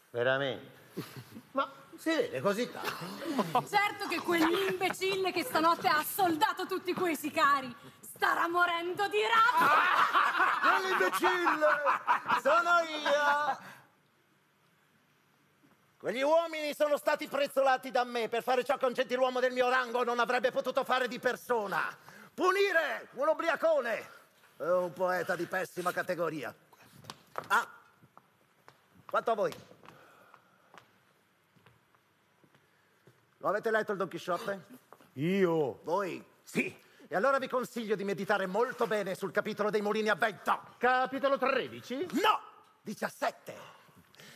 Veramente. Ma si vede così tanto. Certo che quell'imbecille che stanotte ha soldato tutti quei sicari starà morendo di rabbia. Quell'imbecille sono io. Quegli uomini sono stati prezzolati da me per fare ciò che un gentiluomo del mio rango non avrebbe potuto fare di persona. Punire un ubriacone e un poeta di pessima categoria. Ah, quanto a voi? Lo avete letto il Don Chisciotte? Io? Voi? Sì. E allora vi consiglio di meditare molto bene sul capitolo dei mulini a vento. Capitolo 13? No! 17.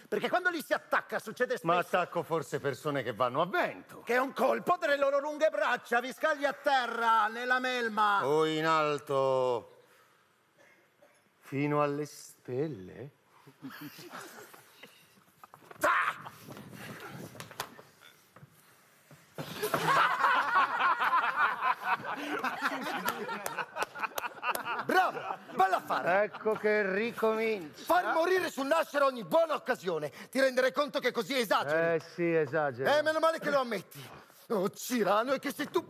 Perché quando li si attacca succede spesso Ma attacco forse persone che vanno a vento. che un colpo delle loro lunghe braccia vi scagli a terra nella melma. O in alto. Fino alle stelle? Bravo, bello affare. Ecco che ricomincia. Far morire sul nascere ogni buona occasione. Ti renderai conto che così esageri? Eh sì, esagera. Eh, meno male che lo ammetti. Oh, Cirano, è che se tu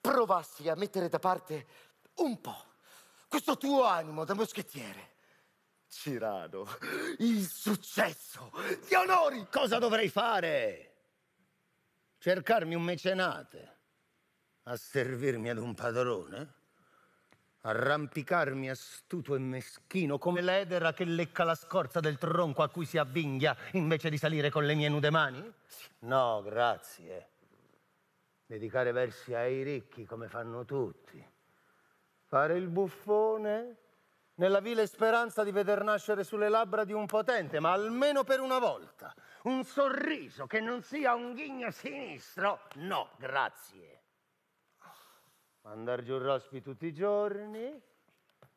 provassi a mettere da parte un po' questo tuo animo da moschettiere. Cirano, il successo, gli onori. Cosa dovrei fare? Cercarmi un mecenate? A servirmi ad un padrone? Arrampicarmi astuto e meschino come l'edera che lecca la scorza del tronco a cui si avvinghia invece di salire con le mie nude mani? No, grazie. Dedicare versi ai ricchi come fanno tutti. Fare il buffone nella vile speranza di veder nascere sulle labbra di un potente, ma almeno per una volta. Un sorriso che non sia un ghigno sinistro. No, grazie. Andar giù rospi tutti i giorni,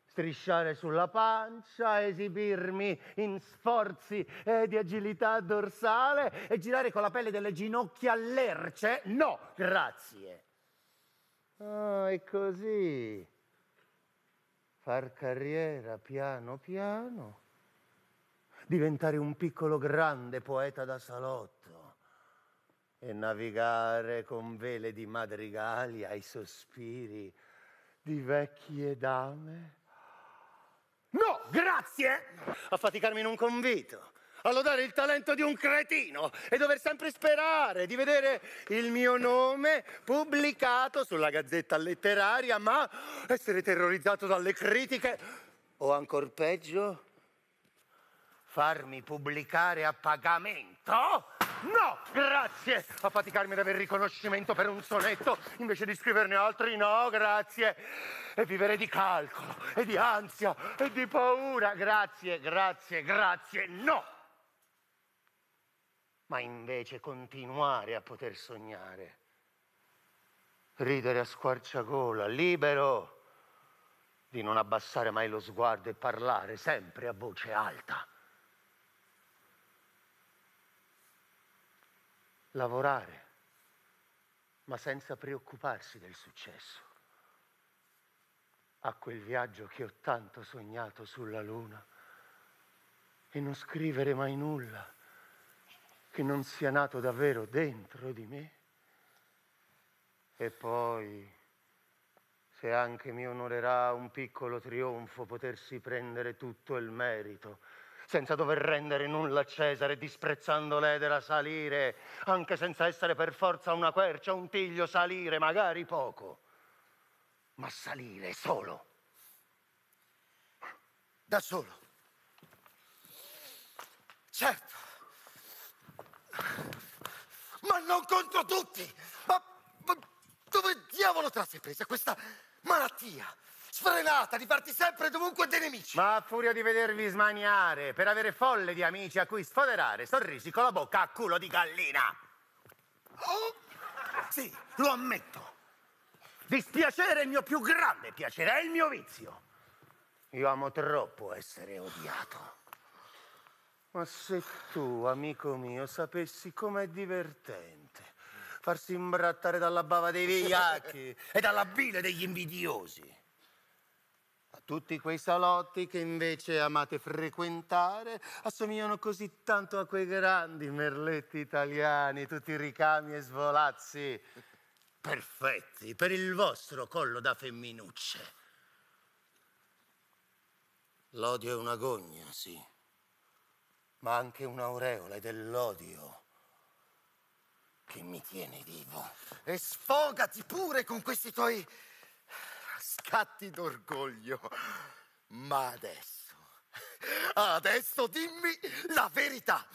strisciare sulla pancia, esibirmi in sforzi eh, di agilità dorsale e girare con la pelle delle ginocchia all'erce? No, grazie. Ah, è così. Far carriera piano piano, diventare un piccolo grande poeta da salotto e navigare con vele di madrigali ai sospiri di vecchie dame? No, grazie! A faticarmi in un convito, a lodare il talento di un cretino e dover sempre sperare di vedere il mio nome pubblicato sulla gazzetta letteraria, ma essere terrorizzato dalle critiche o ancor peggio, farmi pubblicare a pagamento? No, grazie! A faticarmi ad avere riconoscimento per un sonetto invece di scriverne altri, no, grazie! E vivere di calcolo, e di ansia, e di paura, grazie, grazie, grazie, no! Ma invece continuare a poter sognare, ridere a squarciagola, libero di non abbassare mai lo sguardo e parlare sempre a voce alta. Lavorare, ma senza preoccuparsi del successo. A quel viaggio che ho tanto sognato sulla luna e non scrivere mai nulla che non sia nato davvero dentro di me. E poi, se anche mi onorerà un piccolo trionfo potersi prendere tutto il merito senza dover rendere nulla a Cesare, disprezzando l'edera salire, anche senza essere per forza una quercia, un tiglio salire, magari poco, ma salire solo. Da solo. Certo. Ma non contro tutti. Ma, ma dove diavolo te la sei presa questa malattia? Sfrenata di farti sempre dovunque dei nemici. Ma a furia di vedervi smaniare, per avere folle di amici a cui sfoderare, sorrisi con la bocca a culo di gallina. Oh, sì, lo ammetto. Dispiacere è il mio più grande piacere, è il mio vizio. Io amo troppo essere odiato. Ma se tu, amico mio, sapessi com'è divertente farsi imbrattare dalla bava dei vigliacchi e dalla bile degli invidiosi. Tutti quei salotti che invece amate frequentare assomigliano così tanto a quei grandi merletti italiani, tutti ricami e svolazzi, perfetti per il vostro collo da femminucce. L'odio è una gogna, sì, ma anche un'aureola dell'odio che mi tiene vivo. E sfogati pure con questi tuoi scatti d'orgoglio. Ma adesso Adesso dimmi la verità.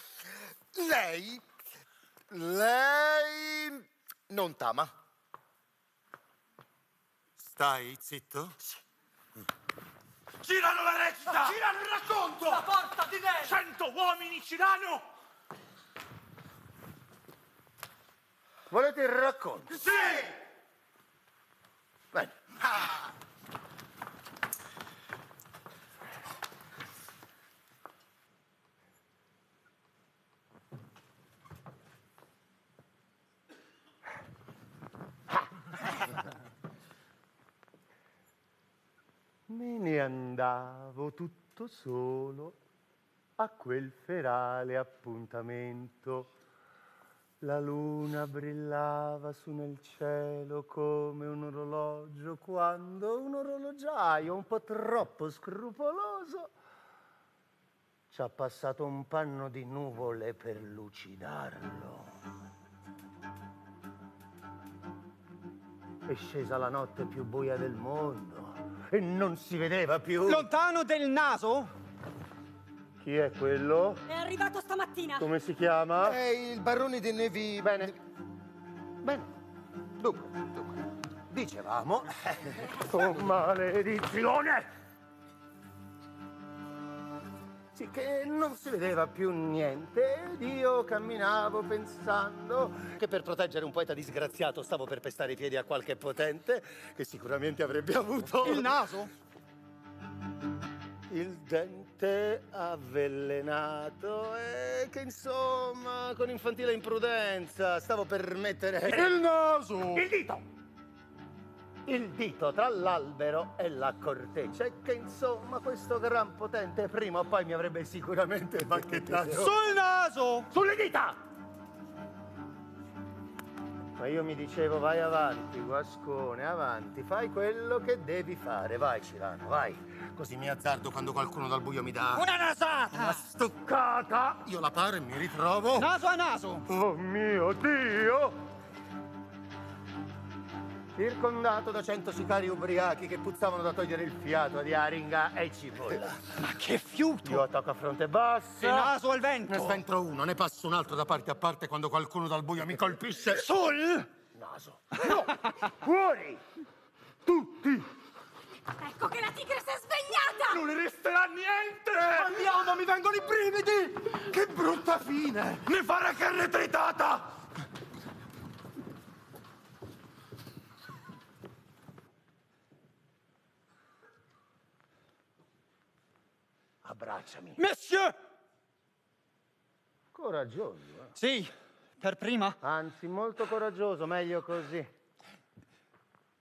Lei, lei non t'ama. Stai zitto? Girano la recita! Girano il racconto! La porta di lei! Cento uomini Cirano! Volete il racconto? Sì! Bene. Me ne andavo tutto solo a quel ferale appuntamento. La luna brillava su nel cielo come un orologio quando un orologiaio un po' troppo scrupoloso ci ha passato un panno di nuvole per lucidarlo. È scesa la notte più buia del mondo e non si vedeva più. Lontano del naso? Chi è quello? È arrivato stamattina. Come si chiama? È il barone di Nevi. Bene. Bene. Dunque, dunque. Dicevamo. Oh, maledizione! Sì, che non si vedeva più niente ed io camminavo pensando che per proteggere un poeta disgraziato stavo per pestare i piedi a qualche potente che sicuramente avrebbe avuto... Il naso? Il dente avvelenato e che insomma con infantile imprudenza stavo per mettere... Il naso! Il dito! Il dito tra l'albero e la corteccia e che insomma questo gran potente prima o poi mi avrebbe sicuramente banchettato. Sul naso! Sulle dita! Ma io mi dicevo vai avanti, Guascone, avanti, fai quello che devi fare, vai Cirano, vai. Così mi azzardo quando qualcuno dal buio mi dà... Una nasata! Una stoccata! Io la paro e mi ritrovo... Naso a naso! Oh mio Dio! Circondato da cento sicari ubriachi che puzzavano da togliere il fiato di aringa e cipolla. Ma che fiuto! Io attacco a fronte bassa. Il naso al vento! Ne sventro uno, ne passo un altro da parte a parte quando qualcuno dal buio mi colpisce. Sul! Naso. No! Fuori! Tutti! Ecco che la tigre si è svegliata! Non le resterà niente! Andiamo, mi vengono i brividi! Che brutta fine! Ne farà carne tritata! Abbracciami. Monsieur! Coraggioso, eh? Sì, per prima. Anzi, molto coraggioso, meglio così.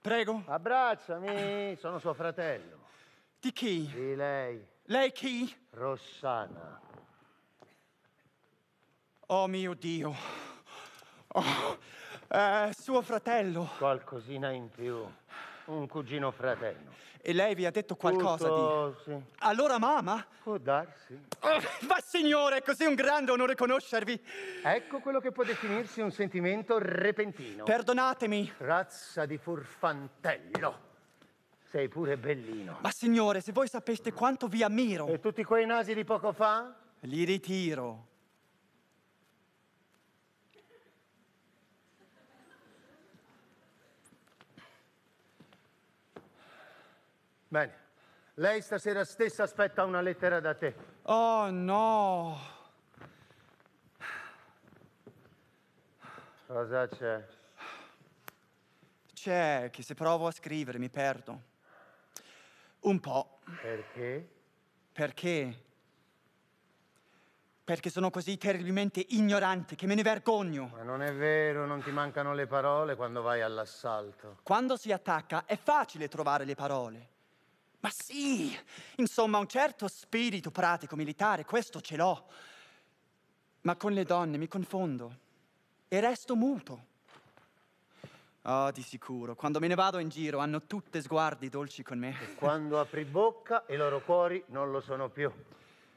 Prego. Abbracciami, sono suo fratello. Di chi? Di lei, Lei chi? Rossana. Oh mio Dio. Oh, eh, suo fratello. Qualcosina in più. Un cugino fratello. E lei vi ha detto qualcosa Tutto, di... sì. Allora mamma? Può darsi. Oh, ma signore, è così un grande onore conoscervi. Ecco quello che può definirsi un sentimento repentino. Perdonatemi. Razza di furfantello. Sei pure bellino. Ma signore, se voi sapeste quanto vi ammiro, E tutti quei nasi di poco fa? li ritiro. Bene. Lei stasera stessa aspetta una lettera da te. Oh no. Cosa c'è? C'è che se provo a scrivere mi perdo. Un po'. Perché? Perché? Perché sono così terribilmente ignorante che me ne vergogno. Ma non è vero, non ti mancano le parole quando vai all'assalto. Quando si attacca è facile trovare le parole. Ma sì, insomma, un certo spirito pratico militare, questo ce l'ho. Ma con le donne mi confondo e resto muto. Oh, di sicuro, quando me ne vado in giro hanno tutte sguardi dolci con me. Quando apri bocca i loro cuori non lo sono più.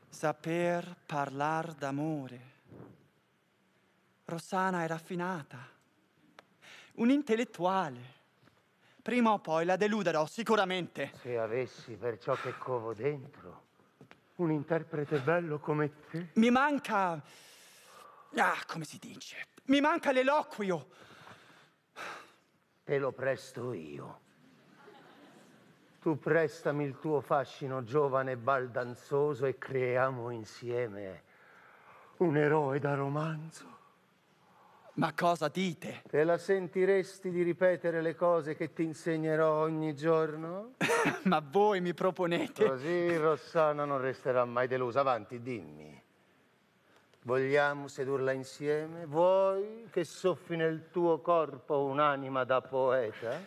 Saper parlar d'amore. Rossana è raffinata, un'intellettuale. Prima o poi la deluderò, sicuramente. Se avessi per ciò che covo dentro, un interprete bello come te? Mi manca... Ah, come si dice? Mi manca l'eloquio. Te lo presto io. Tu prestami il tuo fascino giovane e baldanzoso e creiamo insieme un eroe da romanzo. Ma cosa dite? Te la sentiresti di ripetere le cose che ti insegnerò ogni giorno? Ma voi mi proponete... Così Rossana non resterà mai delusa. Avanti, dimmi. Vogliamo sedurla insieme? Vuoi che soffi nel tuo corpo un'anima da poeta?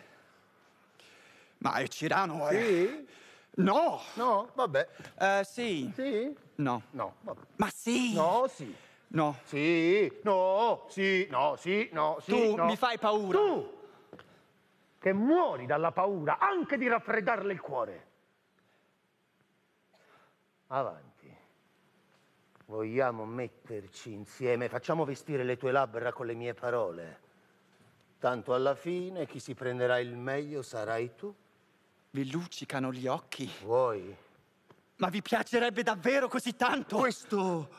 Ma è Cirano, eh? Sì? No! No, vabbè. Eh, sì. Sì? No. No, vabbè. Ma sì! No, sì. No. Sì, no, sì, no, sì, no, sì. Tu no. mi fai paura. Tu! Che muori dalla paura anche di raffreddarle il cuore. Avanti. Vogliamo metterci insieme, facciamo vestire le tue labbra con le mie parole. Tanto alla fine chi si prenderà il meglio sarai tu. Vi luccicano gli occhi. Vuoi? Ma vi piacerebbe davvero così tanto? Questo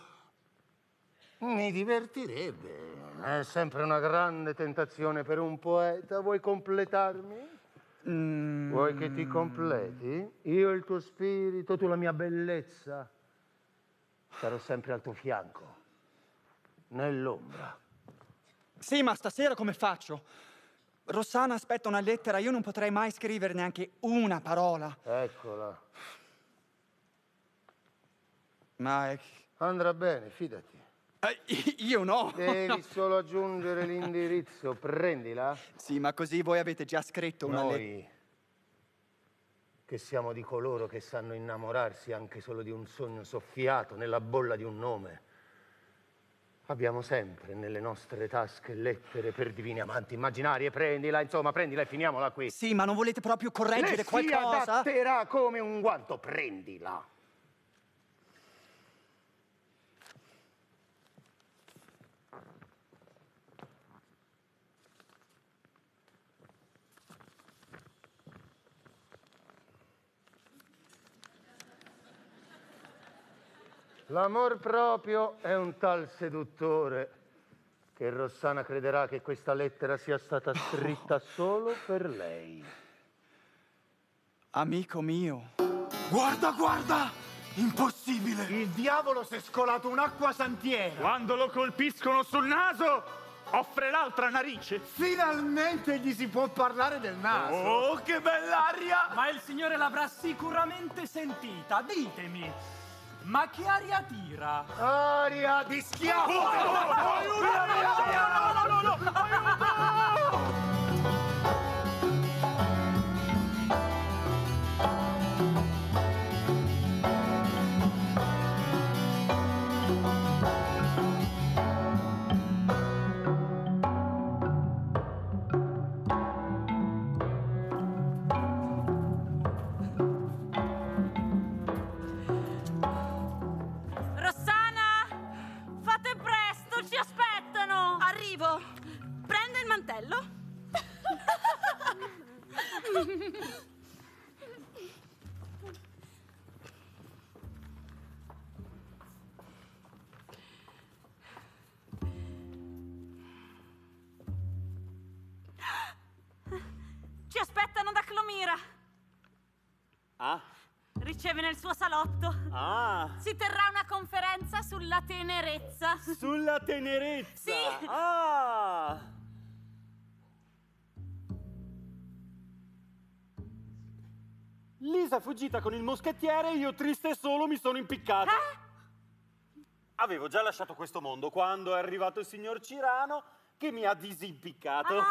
mi divertirebbe. È sempre una grande tentazione per un poeta. Vuoi completarmi? Mm. Vuoi che ti completi? Io il tuo spirito, tu la mia bellezza. Sarò sempre al tuo fianco, nell'ombra. Sì, ma stasera come faccio? Rossana aspetta una lettera, io non potrei mai scrivere neanche una parola. Eccola. Ma è... Andrà bene, fidati. Eh, io no. Devi No. solo aggiungere l'indirizzo, prendila. Sì, ma così voi avete già scritto una. Noi, che siamo di coloro che sanno innamorarsi anche solo di un sogno soffiato nella bolla di un nome, abbiamo sempre nelle nostre tasche lettere per divini amanti immaginarie. Prendila, insomma, prendila e finiamola qui. Sì, ma non volete proprio correggere Le si qualcosa? adatterà come un guanto, prendila. L'amor proprio è un tal seduttore che Rossana crederà che questa lettera sia stata scritta solo per lei. Amico mio. Guarda, guarda! Impossibile! Il diavolo si è scolato un'acqua santiera! Quando lo colpiscono sul naso, offre l'altra narice. Finalmente gli si può parlare del naso! Oh, che bell'aria! Ma il signore l'avrà sicuramente sentita. Ditemi, ma che aria tira? Aria di schiaffo! Rossana! Riceve nel suo salotto. ah, Si terrà una conferenza sulla tenerezza. sulla tenerezza. Sì. Ah. Lisa è fuggita con il moschettiere e io triste e solo mi sono impiccato. Avevo già lasciato questo mondo quando è arrivato il signor Cirano che mi ha disimpiccato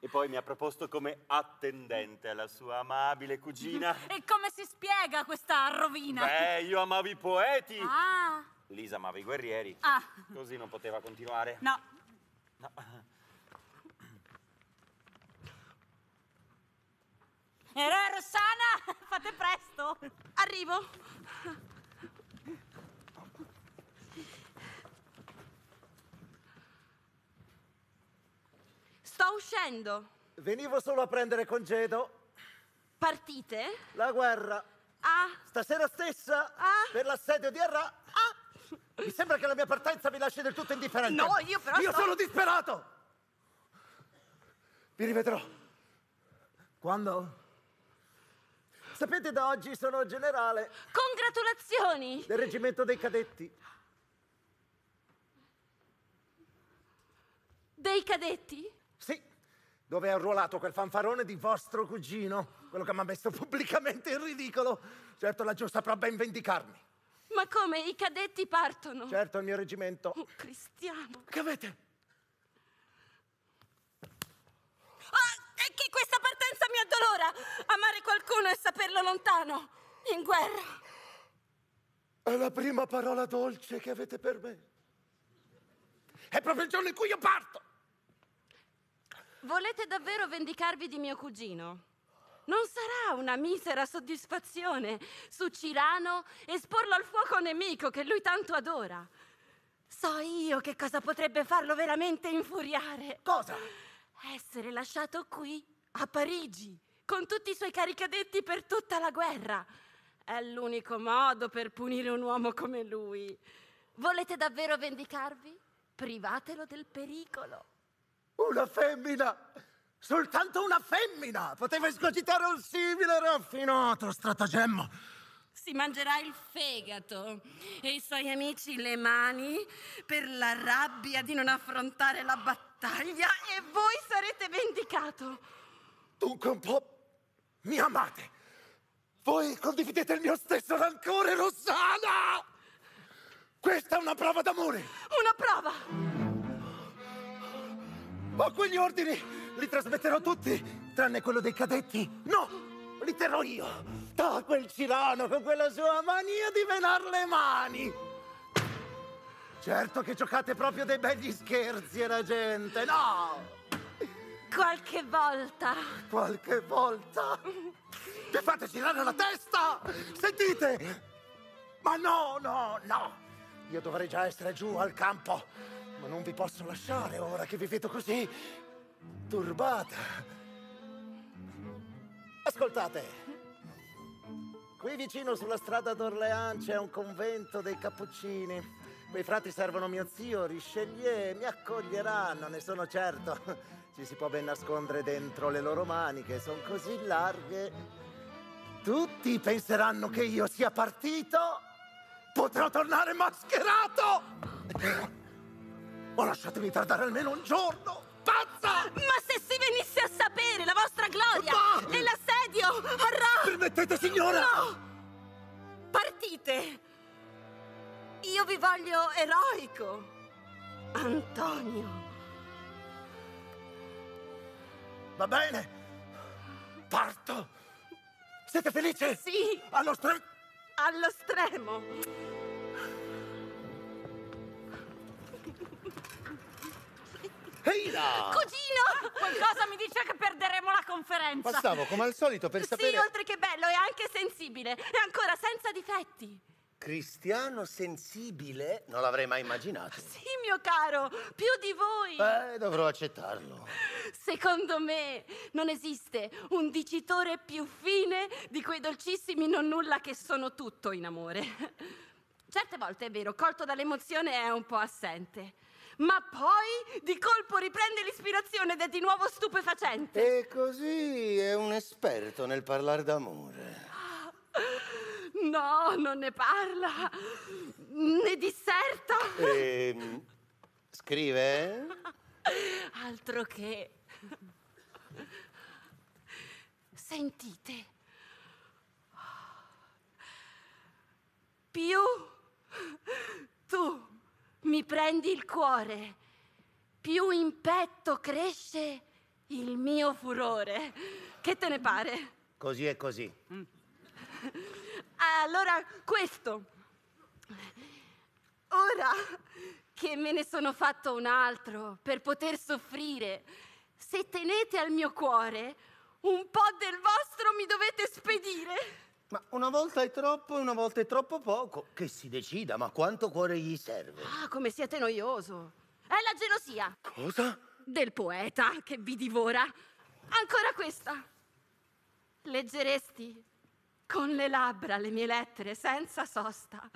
e poi mi ha proposto come attendente alla sua amabile cugina. E come si spiega questa rovina? Beh, io amavo i poeti. Ah, Lisa amava i guerrieri. ah, Così non poteva continuare. no. No. Eroe Rossana, fate presto. Arrivo. Sto uscendo. Venivo solo a prendere congedo. Partite? La guerra Ah. Stasera stessa? Per l'assedio di Arra? Mi sembra che la mia partenza vi lasci del tutto indifferente. No, io però Io sto- sono disperato! Vi rivedrò. Quando? Sapete, da oggi sono generale Congratulazioni! del reggimento dei cadetti. Dei cadetti? Sì, dove è arruolato quel fanfarone di vostro cugino, quello che mi ha messo pubblicamente in ridicolo. Certo, laggiù saprà ben vendicarmi. Ma come? I cadetti partono? Certo, il mio reggimento. Oh, Cristiano. Che avete? Ah, è che questa partenza mi addolora! Amare qualcuno e saperlo lontano, in guerra. È la prima parola dolce che avete per me. È proprio il giorno in cui io parto. Volete davvero vendicarvi di mio cugino? Non sarà una misera soddisfazione su Cirano esporlo al fuoco nemico che lui tanto adora. So io che cosa potrebbe farlo veramente infuriare. Cosa? Essere lasciato qui, a Parigi, con tutti i suoi caricadetti per tutta la guerra. È l'unico modo per punire un uomo come lui. Volete davvero vendicarvi? Privatelo del pericolo. Una femmina! Soltanto una femmina! Poteva escogitare un simile raffinato stratagemma. Si mangerà il fegato e i suoi amici le mani per la rabbia di non affrontare la battaglia e voi sarete vendicato. Dunque un po' mi amate. Voi condividete il mio stesso rancore, Rossana! Questa è una prova d'amore! Una prova! Ho quegli ordini! Li trasmetterò tutti, tranne quello dei cadetti. No! Li terrò io! Da quel Cirano con quella sua mania di menar le mani! Certo che giocate proprio dei begli scherzi alla gente, no! Qualche volta. Qualche volta! Mi fate girare la testa! Sentite! Ma no, no, no! Io dovrei già essere giù al campo, ma non vi posso lasciare ora che vi vedo così turbata. Ascoltate, qui vicino sulla strada d'Orléans c'è un convento dei Cappuccini. Quei frati servono mio zio Richelieu, mi accoglieranno, ne sono certo. Ci si può ben nascondere dentro le loro maniche, sono così larghe. Tutti penseranno che io sia partito. Potrò tornare mascherato. Ma lasciatemi tardare almeno un giorno. Pazza! Ma se si venisse a sapere la vostra gloria Ma- e l'assedio a Ra... Permettete, signora! No! Partite! Io vi voglio eroico. Antonio. Va bene. Parto. Siete felici? Sì. Allo stre... Allo stremo. Ehi là! Cugino! Qualcosa mi dice che perderemo la conferenza. Passavo come al solito per Sì, sapere... oltre che bello, è anche sensibile. E ancora senza difetti. Cristiano sensibile? Non l'avrei mai immaginato. Sì, mio caro, più di voi. Beh, dovrò accettarlo. Secondo me non esiste un dicitore più fine di quei dolcissimi non nulla che sono tutto in amore. Certe volte è vero, colto dall'emozione è un po' assente. Ma poi di colpo riprende l'ispirazione ed è di nuovo stupefacente. E così è un esperto nel parlare d'amore. No, non ne parla. Ne disserta. Ehm, scrive? Altro che. Sentite. Più tu mi prendi il cuore, più in petto cresce il mio furore. Che te ne pare? Così è così. Allora, questo. Ora che me ne sono fatto un altro per poter soffrire, se tenete al mio cuore, un po' del vostro mi dovete spedire. Ma una volta è troppo e una volta è troppo poco. Che si decida, ma quanto cuore gli serve? Ah, come siete noioso. È la gelosia Cosa? del poeta che vi divora. Ancora questa. Leggeresti con le labbra le mie lettere senza sosta.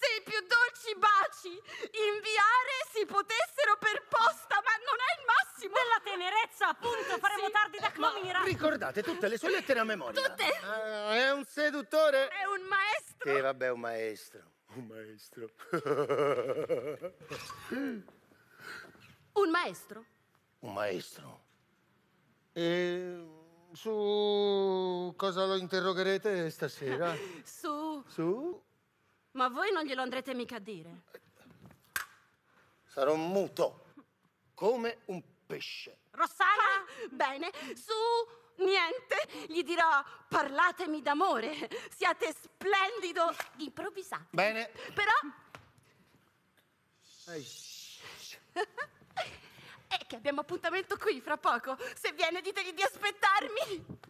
Se i più dolci baci inviare si potessero per posta, ma non è il massimo. Della tenerezza, appunto, faremo Sì. tardi da Clomira. Ricordate tutte le sue lettere a memoria. Tutte. Ah, è un seduttore. È un maestro. Che vabbè, un maestro. Un maestro. Un maestro? un maestro. E su cosa lo interrogherete stasera? Su. Su? Ma voi non glielo andrete mica a dire. Sarò muto, come un pesce. Rossana? Ah, bene, su niente. Gli dirò parlatemi d'amore. Siate splendido improvvisati. Bene. Però Ehi, è che abbiamo appuntamento qui fra poco. Se viene ditegli di aspettarmi.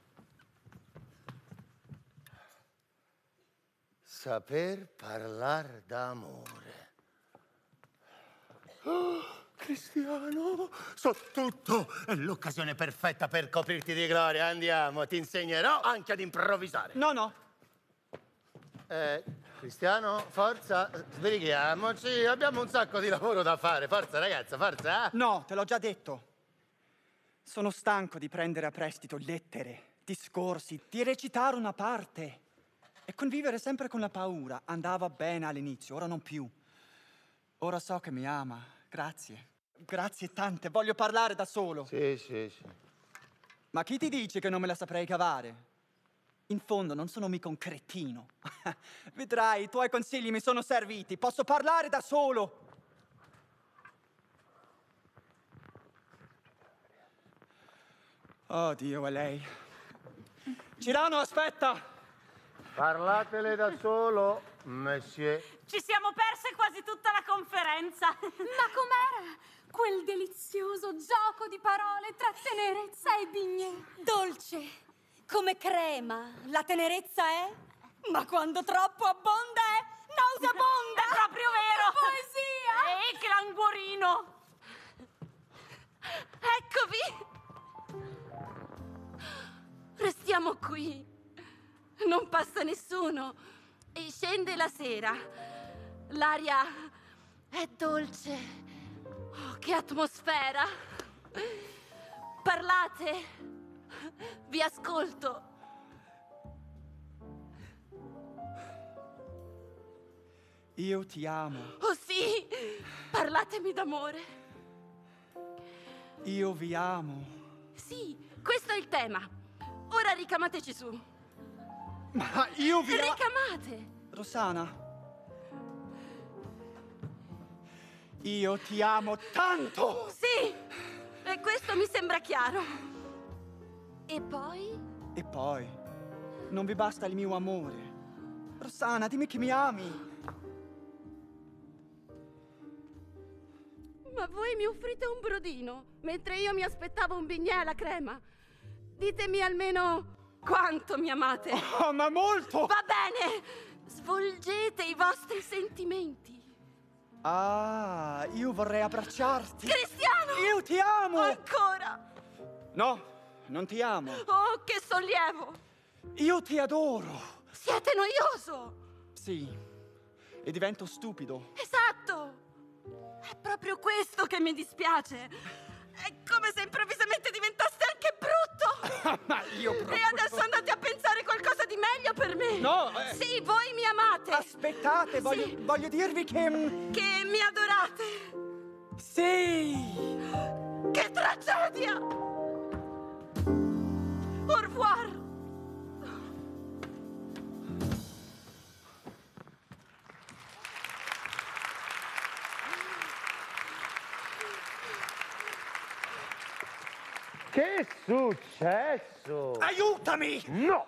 Saper parlare d'amore. Oh, Cristiano, so tutto. È l'occasione perfetta per coprirti di gloria. Andiamo, ti insegnerò anche ad improvvisare. No, no. Eh, Cristiano, forza, sbrighiamoci. Abbiamo un sacco di lavoro da fare. Forza, ragazza, forza. eh? No, te l'ho già detto. Sono stanco di prendere a prestito lettere, discorsi, di recitare una parte. E convivere sempre con la paura. Andava bene all'inizio, ora non più. Ora so che mi ama. Grazie. Grazie tante. Voglio parlare da solo. Sì, sì, sì. Ma chi ti dice che non me la saprei cavare? In fondo non sono mica un cretino. Vedrai, i tuoi consigli mi sono serviti. Posso parlare da solo. Oh Dio, è lei. Cirano, aspetta! Parlatele da solo, monsieur. Ci siamo perse quasi tutta la conferenza. Ma com'era quel delizioso gioco di parole tra tenerezza e bignè? Dolce, come crema. La tenerezza è? Ma quando troppo abbonda è nauseabonda! È proprio vero! Poesia! Eh, che languorino! Eccovi. Restiamo qui. Non passa nessuno. E scende la sera. L'aria è dolce. Oh, che atmosfera. Parlate. Vi ascolto. Io ti amo. Oh sì, parlatemi d'amore. Io vi amo. Sì, questo è il tema. Ora ricamateci su. Ma io vi. Ricamate. Rossana. Io ti amo tanto. Sì, e questo mi sembra chiaro. E poi? E poi, non vi basta il mio amore. Rossana, dimmi che mi ami. Ma voi mi offrite un brodino, mentre io mi aspettavo un bignè alla crema. Ditemi almeno quanto mi amate. Oh, ma molto! Va bene, svolgete i vostri sentimenti. Ah, io vorrei abbracciarti. Cristiano! Io ti amo! Ancora! No, non ti amo. Oh, che sollievo! Io ti adoro. Siete noioso! Sì, e divento stupido. Esatto! È proprio questo che mi dispiace. È come se improvvisamente diventaste anche brutto. ma io proprio... E adesso andate a pensare qualcosa di meglio per me. No, eh. Sì, voi mi amate. Aspettate, voglio, Sì. voglio dirvi che... mm, Che mi adorate. Sì! Che tragedia! Au revoir. Che è successo? Aiutami! No!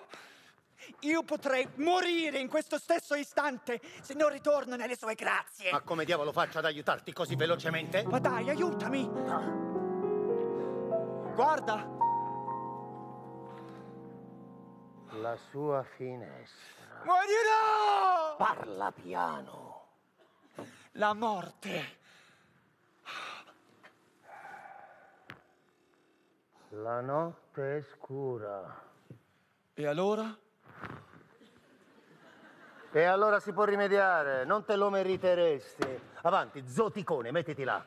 Io potrei morire in questo stesso istante se non ritorno nelle sue grazie. Ma come diavolo faccio ad aiutarti così velocemente? Ma dai, aiutami! Guarda! La sua finestra. Morirò! Parla piano. La morte! La notte è scura. E allora? E allora si può rimediare, non te lo meriteresti. Avanti, zoticone, mettiti là.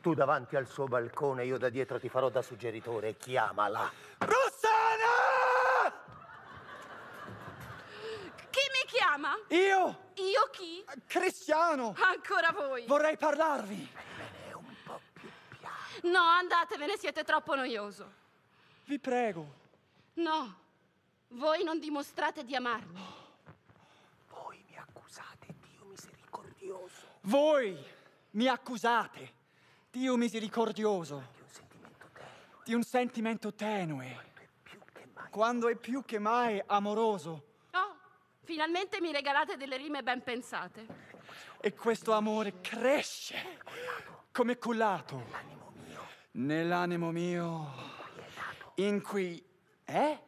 Tu davanti al suo balcone, io da dietro ti farò da suggeritore. Chiamala. Rossana! Chi mi chiama? Io? Io chi? Cristiano! Ancora voi? Vorrei parlarvi. No, andatevene, siete troppo noioso. Vi prego. No, voi non dimostrate di amarmi. Voi mi accusate, Dio misericordioso, di un sentimento tenue, quando è più che mai amoroso. Oh, finalmente mi regalate delle rime ben pensate. E questo amore cresce come cullato nell'animo mio, in cui è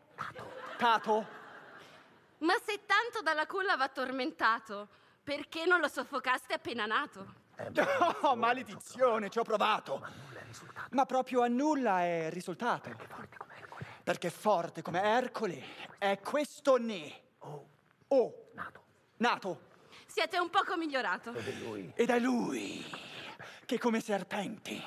tato. Ma se tanto dalla culla va tormentato, perché non lo soffocaste appena nato? Oh, maledizione, ci ho provato. Ma proprio a nulla è risultato. Perché forte come Ercole è questo ne. Oh, nato. Nato. Siete un poco migliorato. Ed è lui che come serpente,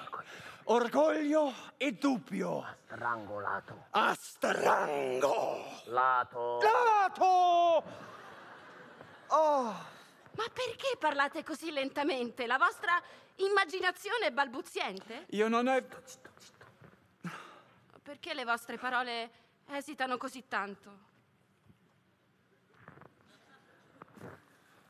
orgoglio e dubbio, Strangolato. a strango. Lato. Lato! Oh, Ma perché parlate così lentamente? La vostra immaginazione è balbuziente? io non è... Perché le vostre parole esitano così tanto?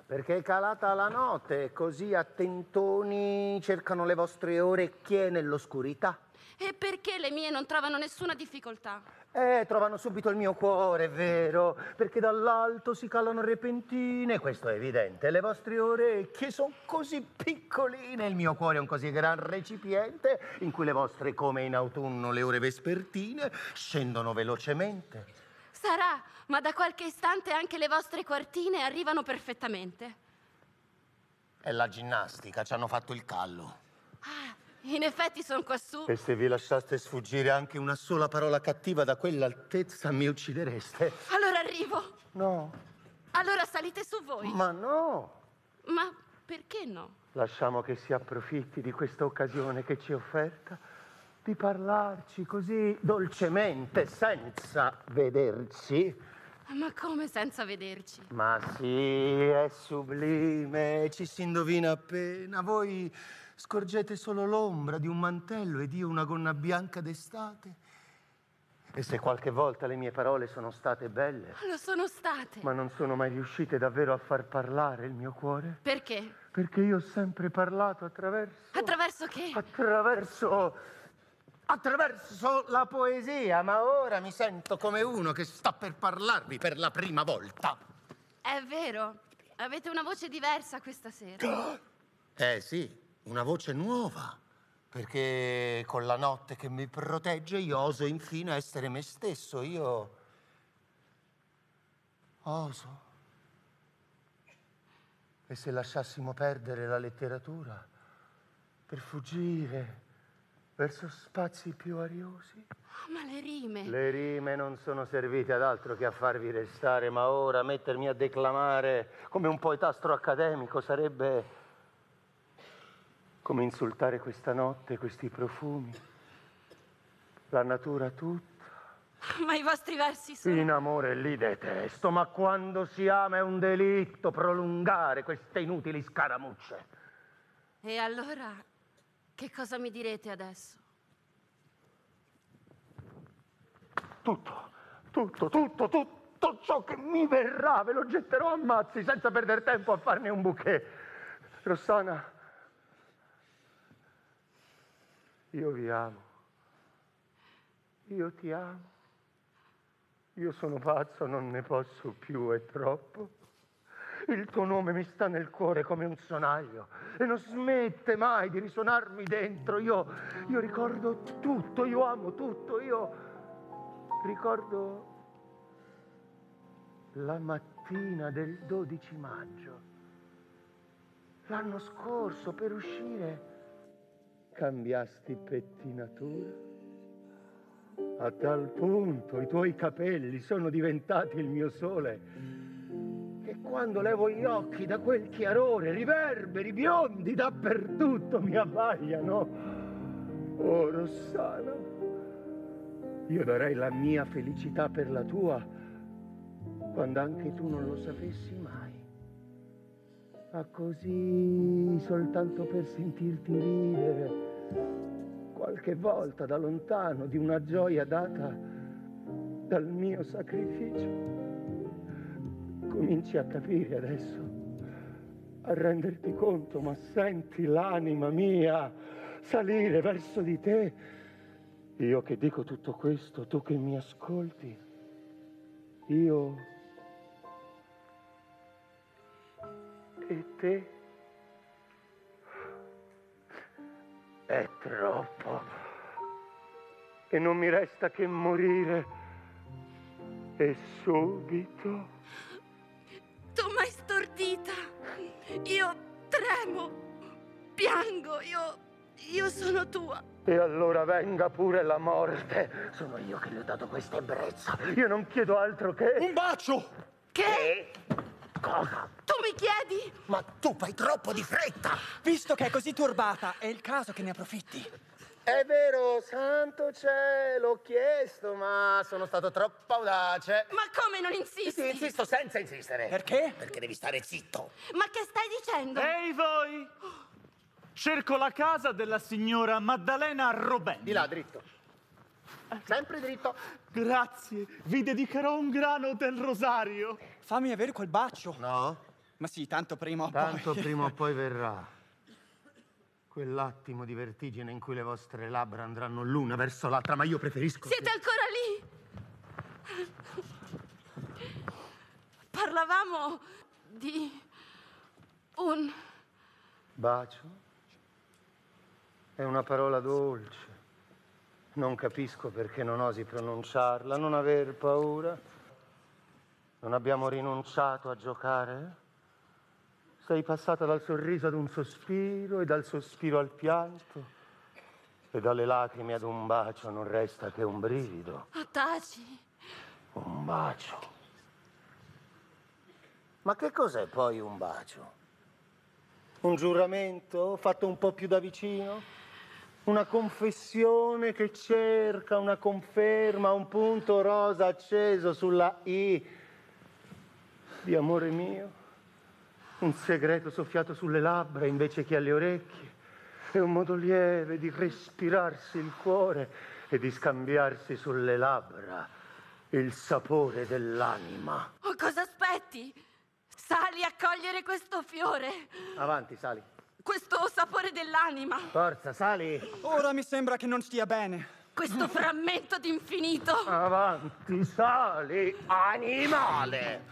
Perché è calata la notte, così attentoni cercano le vostre orecchie nell'oscurità. E perché le mie non trovano nessuna difficoltà? Eh, trovano subito il mio cuore, è vero, perché dall'alto si calano repentine, questo è evidente. Le vostre orecchie sono così piccoline, il mio cuore è un così gran recipiente in cui le vostre, come in autunno le ore vespertine, scendono velocemente. Sarà, ma da qualche istante anche le vostre quartine arrivano perfettamente. È la ginnastica, ci hanno fatto il callo. In effetti sono quassù. E se vi lasciaste sfuggire anche una sola parola cattiva da quell'altezza, mi uccidereste. Allora arrivo. No, Allora salite su voi. ma no. Ma perché no? Lasciamo che si approfitti di questa occasione che ci è offerta di parlarci così dolcemente, senza vederci. Ma come senza vederci? Ma sì, è sublime, ci si indovina appena. Voi scorgete solo l'ombra di un mantello ed io una gonna bianca d'estate. E se qualche volta le mie parole sono state belle, Lo sono state. ma non sono mai riuscite davvero a far parlare il mio cuore, Perché? perché io ho sempre parlato attraverso... Attraverso che? Attraverso. Attraverso la poesia, ma ora mi sento come uno che sta per parlarvi per la prima volta. È vero. Avete una voce diversa questa sera. Eh sì, una voce nuova. Perché con la notte che mi protegge io oso infine essere me stesso. Io oso. E se lasciassimo perdere la letteratura per fuggire verso spazi più ariosi? Ah, ma le rime. Le rime non sono servite ad altro che a farvi restare, ma ora mettermi a declamare come un poetastro accademico sarebbe come insultare questa notte, questi profumi, la natura tutta. Ma i vostri versi sono... In amore li detesto, ma quando si ama è un delitto prolungare queste inutili scaramucce. E allora, che cosa mi direte adesso? Tutto, tutto, tutto, tutto ciò che mi verrà, ve lo getterò a mazzi senza perdere tempo a farne un bouquet. Rossana, io vi amo. Io ti amo. Io sono pazzo, non ne posso più, è troppo. Il tuo nome mi sta nel cuore come un sonaglio e non smette mai di risuonarmi dentro. Io, io ricordo tutto, io amo tutto, io ricordo la mattina del 12 maggio. L'anno scorso per uscire cambiasti pettinatura. A tal punto i tuoi capelli sono diventati il mio sole che quando levo gli occhi da quel chiarore, riverberi biondi dappertutto mi abbagliano. Oh, Rossana, io darei la mia felicità per la tua, quando anche tu non lo sapessi mai. Ma così, soltanto per sentirti ridere, qualche volta da lontano, di una gioia data dal mio sacrificio. Cominci a capire adesso, a renderti conto, ma senti l'anima mia salire verso di te. Io che dico tutto questo, tu che mi ascolti, io e te è troppo. E non mi resta che morire. E subito. Stordita. Io tremo, piango, io. io sono tua. E allora venga pure la morte. Sono io che le ho dato questa ebbrezza. Io non chiedo altro che. Un bacio! Che? Cosa? Tu mi chiedi? Ma tu fai troppo di fretta! Visto che è così turbata, è il caso che ne approfitti. È vero, santo cielo, ho chiesto, ma sono stato troppo audace. Ma come non insisti? Sì, insisto senza insistere. Perché? Perché devi stare zitto. Ma che stai dicendo? Ehi voi! Cerco la casa della signora Maddalena Robben. Di là, dritto. Sempre dritto. Grazie, vi dedicherò un grano del rosario. Fammi avere quel bacio. No? Ma sì, tanto prima o Tanto poi. prima o poi verrà. Quell'attimo di vertigine in cui le vostre labbra andranno l'una verso l'altra, ma io preferisco. Siete ancora lì? Parlavamo di un Bacio? È una parola dolce. Non capisco perché non osi pronunciarla, non aver paura. Non abbiamo rinunciato a giocare? Sei passata dal sorriso ad un sospiro e dal sospiro al pianto. E dalle lacrime ad un bacio non resta che un brivido. Taci. Un bacio. Ma che cos'è poi un bacio? Un giuramento fatto un po' più da vicino? Una confessione che cerca una conferma, un punto rosa acceso sulla I di amore mio? Un segreto soffiato sulle labbra invece che alle orecchie? È un modo lieve di respirarsi il cuore e di scambiarsi sulle labbra il sapore dell'anima. Oh, cosa aspetti? Sali a cogliere questo fiore, Avanti, sali. questo sapore dell'anima, Forza, sali. Ora mi sembra che non stia bene. questo frammento d'infinito. Avanti, sali, animale.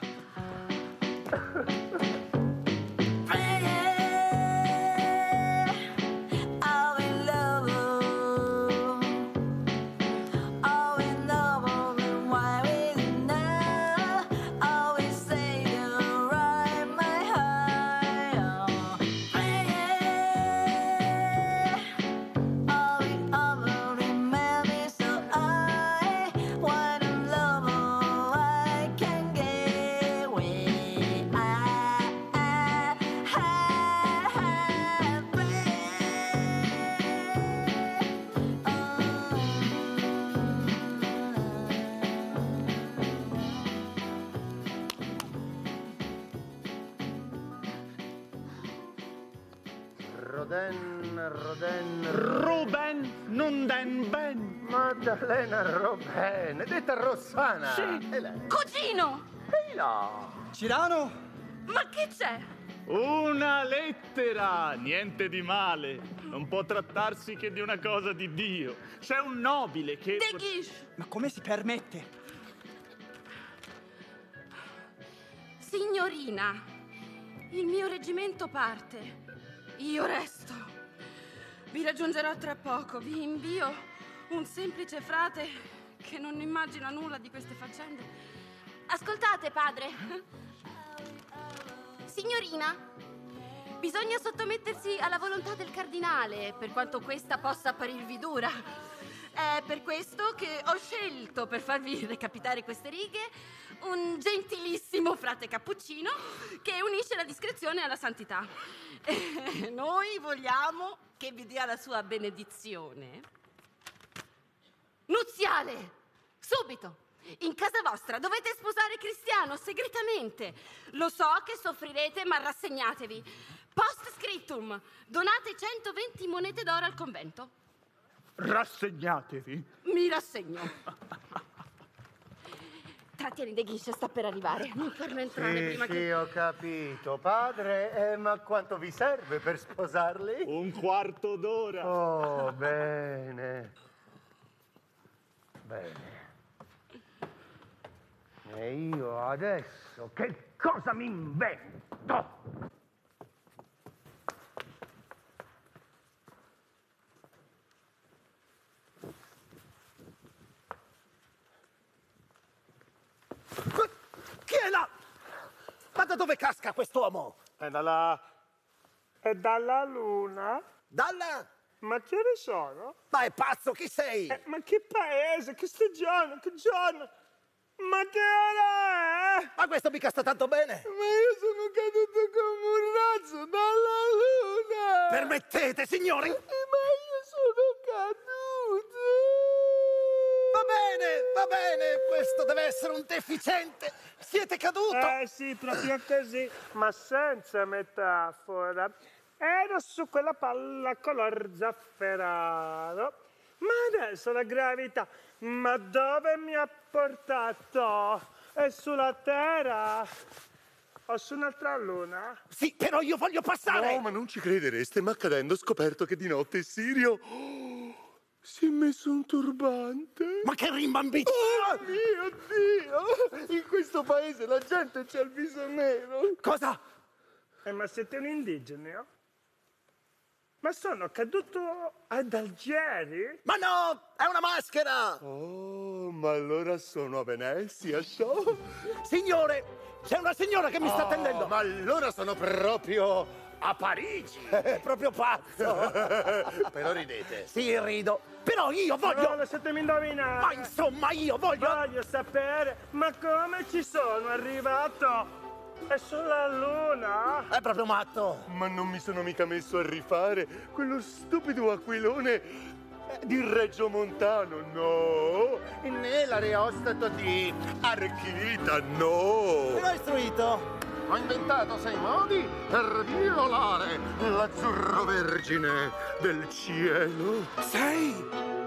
Ruben, non den ben. Maddalena Roben, detta Rossana. Sì. E lei? Cugino! Ehi là. Cirano? Ma che c'è? Una lettera, niente di male. Non può trattarsi che di una cosa di Dio. C'è un nobile che... De Guiche! Ma come si permette? Signorina, il mio reggimento parte. Io resto. Vi raggiungerò tra poco. Vi invio un semplice frate che non immagina nulla di queste faccende. Ascoltate, padre. Signorina, bisogna sottomettersi alla volontà del cardinale, per quanto questa possa apparirvi dura. È per questo che ho scelto, per farvi recapitare queste righe, un gentilissimo frate cappuccino che unisce la discrezione alla santità. E noi vogliamo che vi dia la sua benedizione. Nuziale! Subito! In casa vostra dovete sposare Cristiano segretamente. Lo so che soffrirete, ma rassegnatevi. Post scriptum, donate 120 monete d'oro al convento. Rassegnatevi. Mi rassegno. Trattieni De Guiche sta per arrivare. Non farlo entrare Sì, prima sì, che... ho capito. Padre, eh, ma quanto vi serve per sposarli? Un quarto d'ora. Oh, bene. Bene. E io adesso che cosa mi invento? Chi è là? Ma da dove casca quest'uomo? È dalla... è dalla luna? Dalla? Ma che ore sono? Ma è pazzo, chi sei? Eh, ma che paese, che stagione, che giorno? Ma che ora è? Ma questo mica sta tanto bene. Ma io sono caduto come un razzo dalla luna! Permettete, signori? Eh, ma io sono caduto! Va bene, va bene, questo deve essere un deficiente. Siete caduto? Eh sì, proprio così, ma senza metafora. Ero su quella palla color zafferano. Ma adesso la gravità, ma dove mi ha portato? È sulla Terra? O su un'altra luna? Sì, però io voglio passare! No, ma non ci credereste, ma accadendo ho scoperto che di notte Sirio oh, si è messo un turbante. Ma che rimbambito! Oh mio Dio! In questo paese la gente c'ha il viso nero. Cosa? Eh, ma siete un indigeno? Ma sono caduto ad Algeri? Ma no, è una maschera! Oh, ma allora sono a Venezia, so? Signore, c'è una signora che mi sta Oh, attendendo! Ma allora sono proprio a Parigi! È proprio pazzo! Però ridete. Sì, rido. Però io voglio... No, lasciatemi indovinare. Ma insomma, io voglio... Voglio sapere, ma come ci sono arrivato? È sulla luna? È proprio matto! Ma non mi sono mica messo a rifare quello stupido aquilone di Reggio Montano, no! Né l'areostato di Archita, no! Me l'ho istruito! Ho inventato sei modi per violare l'azzurro vergine del cielo. Sei?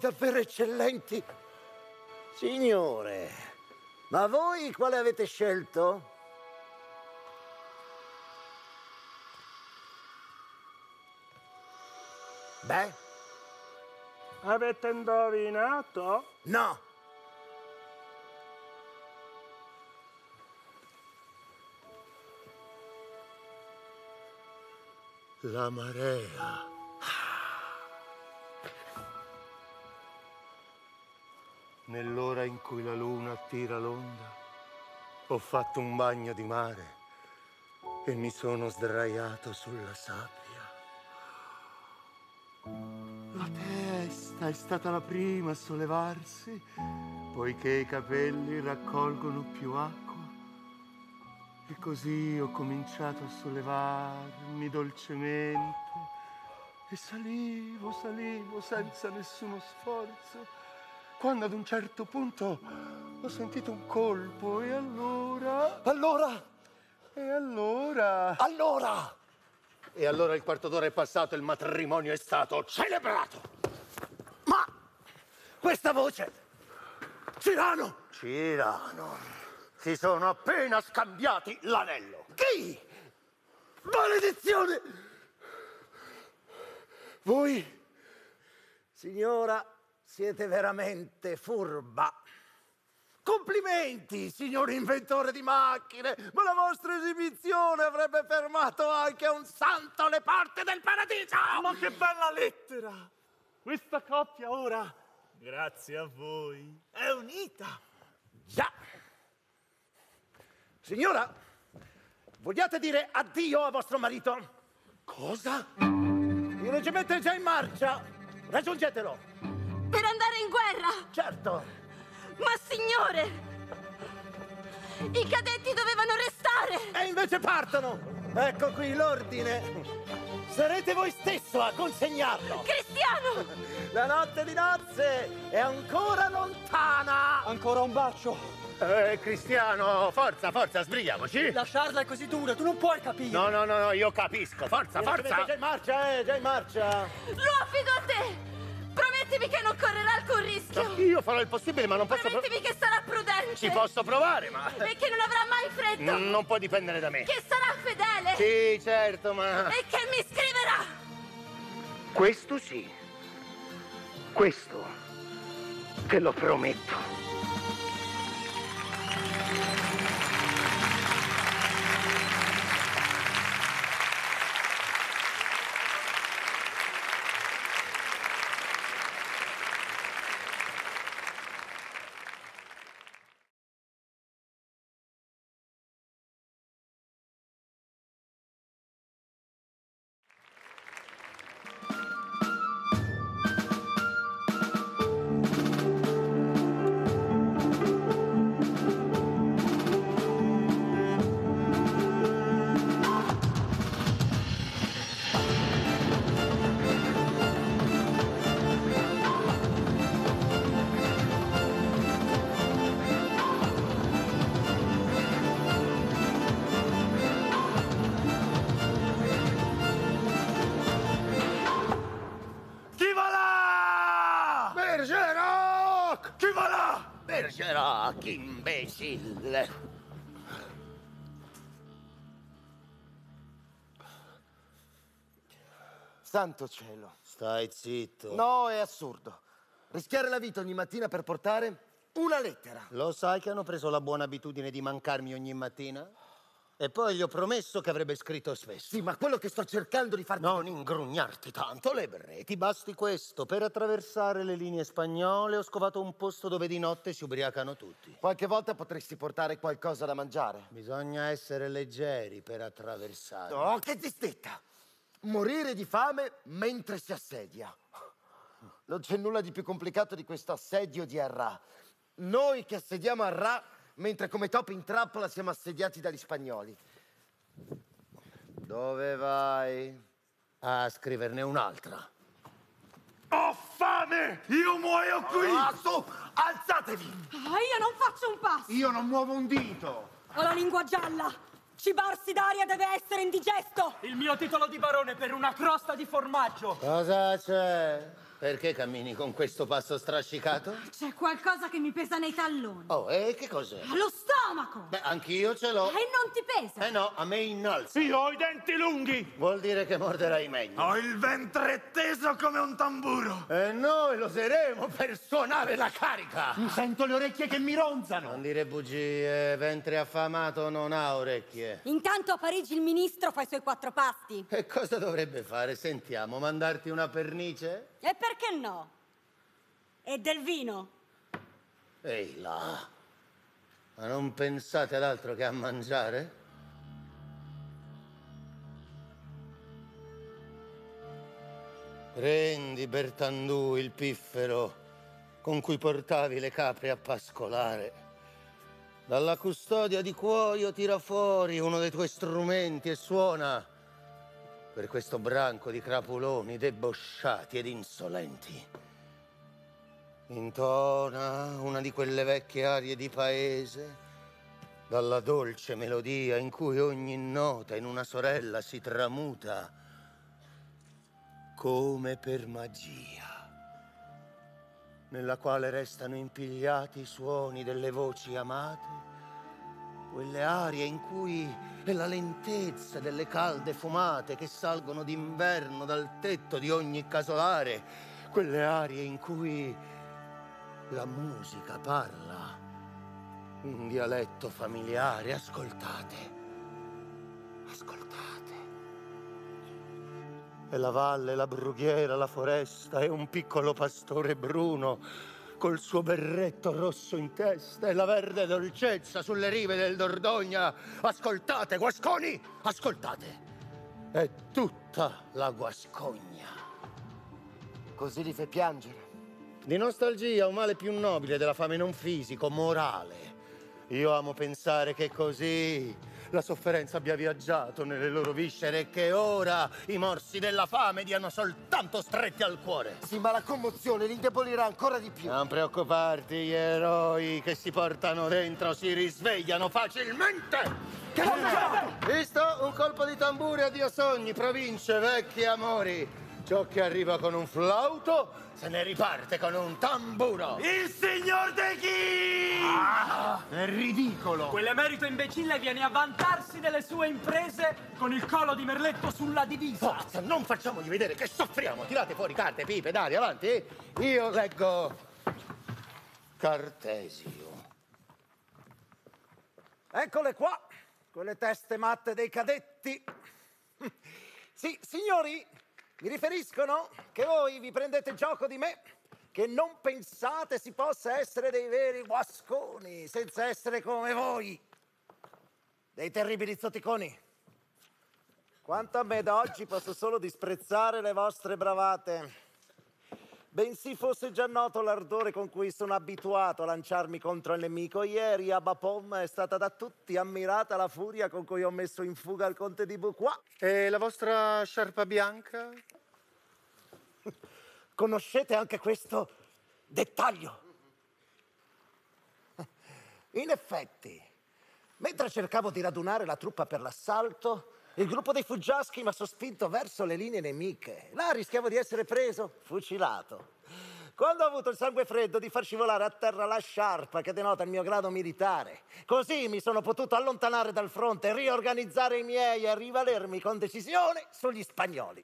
Davvero eccellenti. Signore, ma voi quale avete scelto? Beh, Avete indovinato? no. La marea. Nell'ora in cui la luna attira l'onda, ho fatto un bagno di mare e mi sono sdraiato sulla sabbia. La testa è stata la prima a sollevarsi, poiché i capelli raccolgono più acqua. E così ho cominciato a sollevarmi dolcemente e salivo, salivo senza nessuno sforzo. Quando ad un certo punto ho sentito un colpo e allora... Allora? E allora... Allora? E allora il quarto d'ora è passato e il matrimonio è stato celebrato. Ma questa voce... Cirano! Cirano. si sono appena scambiati l'anello. Chi? Maledizione! Voi? Signora, siete veramente furba. Complimenti, signor inventore di macchine, ma la vostra esibizione avrebbe fermato anche un santo alle porte del paradiso! Ma che bella lettera! Questa coppia ora, grazie a voi, è unita. Già! Signora, vogliate dire addio a vostro marito? Cosa? Il reggimento è già in marcia! Raggiungetelo! Per andare in guerra! Certo! Ma signore! I cadetti dovevano restare! E invece partono! Ecco qui l'ordine! Sarete voi stesso a consegnarlo! Cristiano! La notte di nozze è ancora lontana! Ancora un bacio! Eh, Cristiano, forza, forza, sbrighiamoci. Lasciarla è così dura, tu non puoi capire. No, no, no, no, io capisco. Forza, forza. è già in marcia, eh, già in marcia! Lo affido a te! Promettimi che non correrà alcun rischio! Io farò il possibile, ma non posso... pro- Promettimi che sarà prudente! Ci posso provare, ma... E che non avrà mai freddo! Non può dipendere da me. Che sarà fedele! Sì, certo, ma... E che mi scriverà! Questo sì. Questo te lo prometto. Bergerac, imbecille! Santo cielo! Stai zitto. No, è assurdo. Rischiare la vita ogni mattina per portare una lettera. Lo sai che hanno preso la buona abitudine di mancarmi ogni mattina? E poi gli ho promesso che avrebbe scritto spesso. Sì, ma quello che sto cercando di farti... Non ingrugnarti tanto, Lebre. Ti basti questo. Per attraversare le linee spagnole ho scovato un posto dove di notte si ubriacano tutti. Qualche volta potresti portare qualcosa da mangiare. Bisogna essere leggeri per attraversare. Oh, che zistetta! Morire di fame mentre si assedia. Non c'è nulla di più complicato di questo assedio di Arrà. Noi che assediamo Arrà, mentre come topi in trappola siamo assediati dagli spagnoli. Dove vai? A scriverne un'altra. Ho fame! Io muoio qui! Ah, su! Alzatevi! Ah, io non faccio un passo! Io non muovo un dito. Ho la lingua gialla! Cibarsi d'aria deve essere indigesto! Il mio titolo di barone per una crosta di formaggio. Cosa c'è? Perché cammini con questo passo strascicato? C'è qualcosa che mi pesa nei talloni. Oh, e che cos'è? Lo stomaco! Beh, anch'io ce l'ho. E non ti pesa? Eh no, a me innalza. Io ho i denti lunghi! Vuol dire che morderai meglio. Ho il ventre teso come un tamburo! E noi lo useremo per suonare la carica. Mi sento le orecchie che mi ronzano. Non dire bugie, ventre affamato non ha orecchie. Intanto a Parigi il ministro fa i suoi quattro pasti. E cosa dovrebbe fare? Sentiamo, mandarti una pernice? E perché no? E del vino? Ehi là. Ma non pensate ad altro che a mangiare? Prendi, Bertandù, il piffero con cui portavi le capre a pascolare. Dalla custodia di cuoio tira fuori uno dei tuoi strumenti e suona per questo branco di crapuloni debosciati ed insolenti. Intona una di quelle vecchie arie di paese, dalla dolce melodia in cui ogni nota in una sorella si tramuta come per magia, nella quale restano impigliati i suoni delle voci amate Quelle arie in cui è la lentezza delle calde fumate che salgono d'inverno dal tetto di ogni casolare. Quelle arie in cui la musica parla in dialetto familiare. Ascoltate. Ascoltate. E la valle, la brughiera, la foresta e un piccolo pastore bruno col suo berretto rosso in testa e la verde dolcezza sulle rive del Dordogna. Ascoltate, guasconi, ascoltate. È tutta la guascogna. Così li fai piangere. Di nostalgia un male più nobile della fame non fisico, morale. Io amo pensare che così la sofferenza abbia viaggiato nelle loro viscere e che ora i morsi della fame diano soltanto stretti al cuore. Sì, ma la commozione li indebolirà ancora di più. Non preoccuparti, gli eroi che si portano dentro si risvegliano facilmente. Che Visto? Un colpo di tamburi, addio sogni, province, vecchi amori. Ciò che arriva con un flauto se ne riparte con un tamburo. Il signor De Chi! Ah, è ridicolo! Quell'emerito imbecille viene a vantarsi delle sue imprese con il collo di merletto sulla divisa. Forza, non facciamogli vedere che soffriamo. Tirate fuori carte, pipe, dai, avanti. Io leggo Cartesio. Eccole qua, quelle teste matte dei cadetti. Sì, signori, mi riferiscono che voi vi prendete gioco di me, che non pensate si possa essere dei veri guasconi senza essere come voi, dei terribili zoticoni. Quanto a me da oggi posso solo disprezzare le vostre bravate. Bensì fosse già noto l'ardore con cui sono abituato a lanciarmi contro il nemico, ieri a Bapom è stata da tutti ammirata la furia con cui ho messo in fuga il conte di Bouquois. E la vostra sciarpa bianca? Conoscete anche questo dettaglio? In effetti, mentre cercavo di radunare la truppa per l'assalto, il gruppo dei fuggiaschi mi ha sospinto verso le linee nemiche. Là rischiavo di essere preso, fucilato. Quando ho avuto il sangue freddo di far scivolare a terra la sciarpa che denota il mio grado militare. Così mi sono potuto allontanare dal fronte, riorganizzare i miei e rivalermi con decisione sugli spagnoli.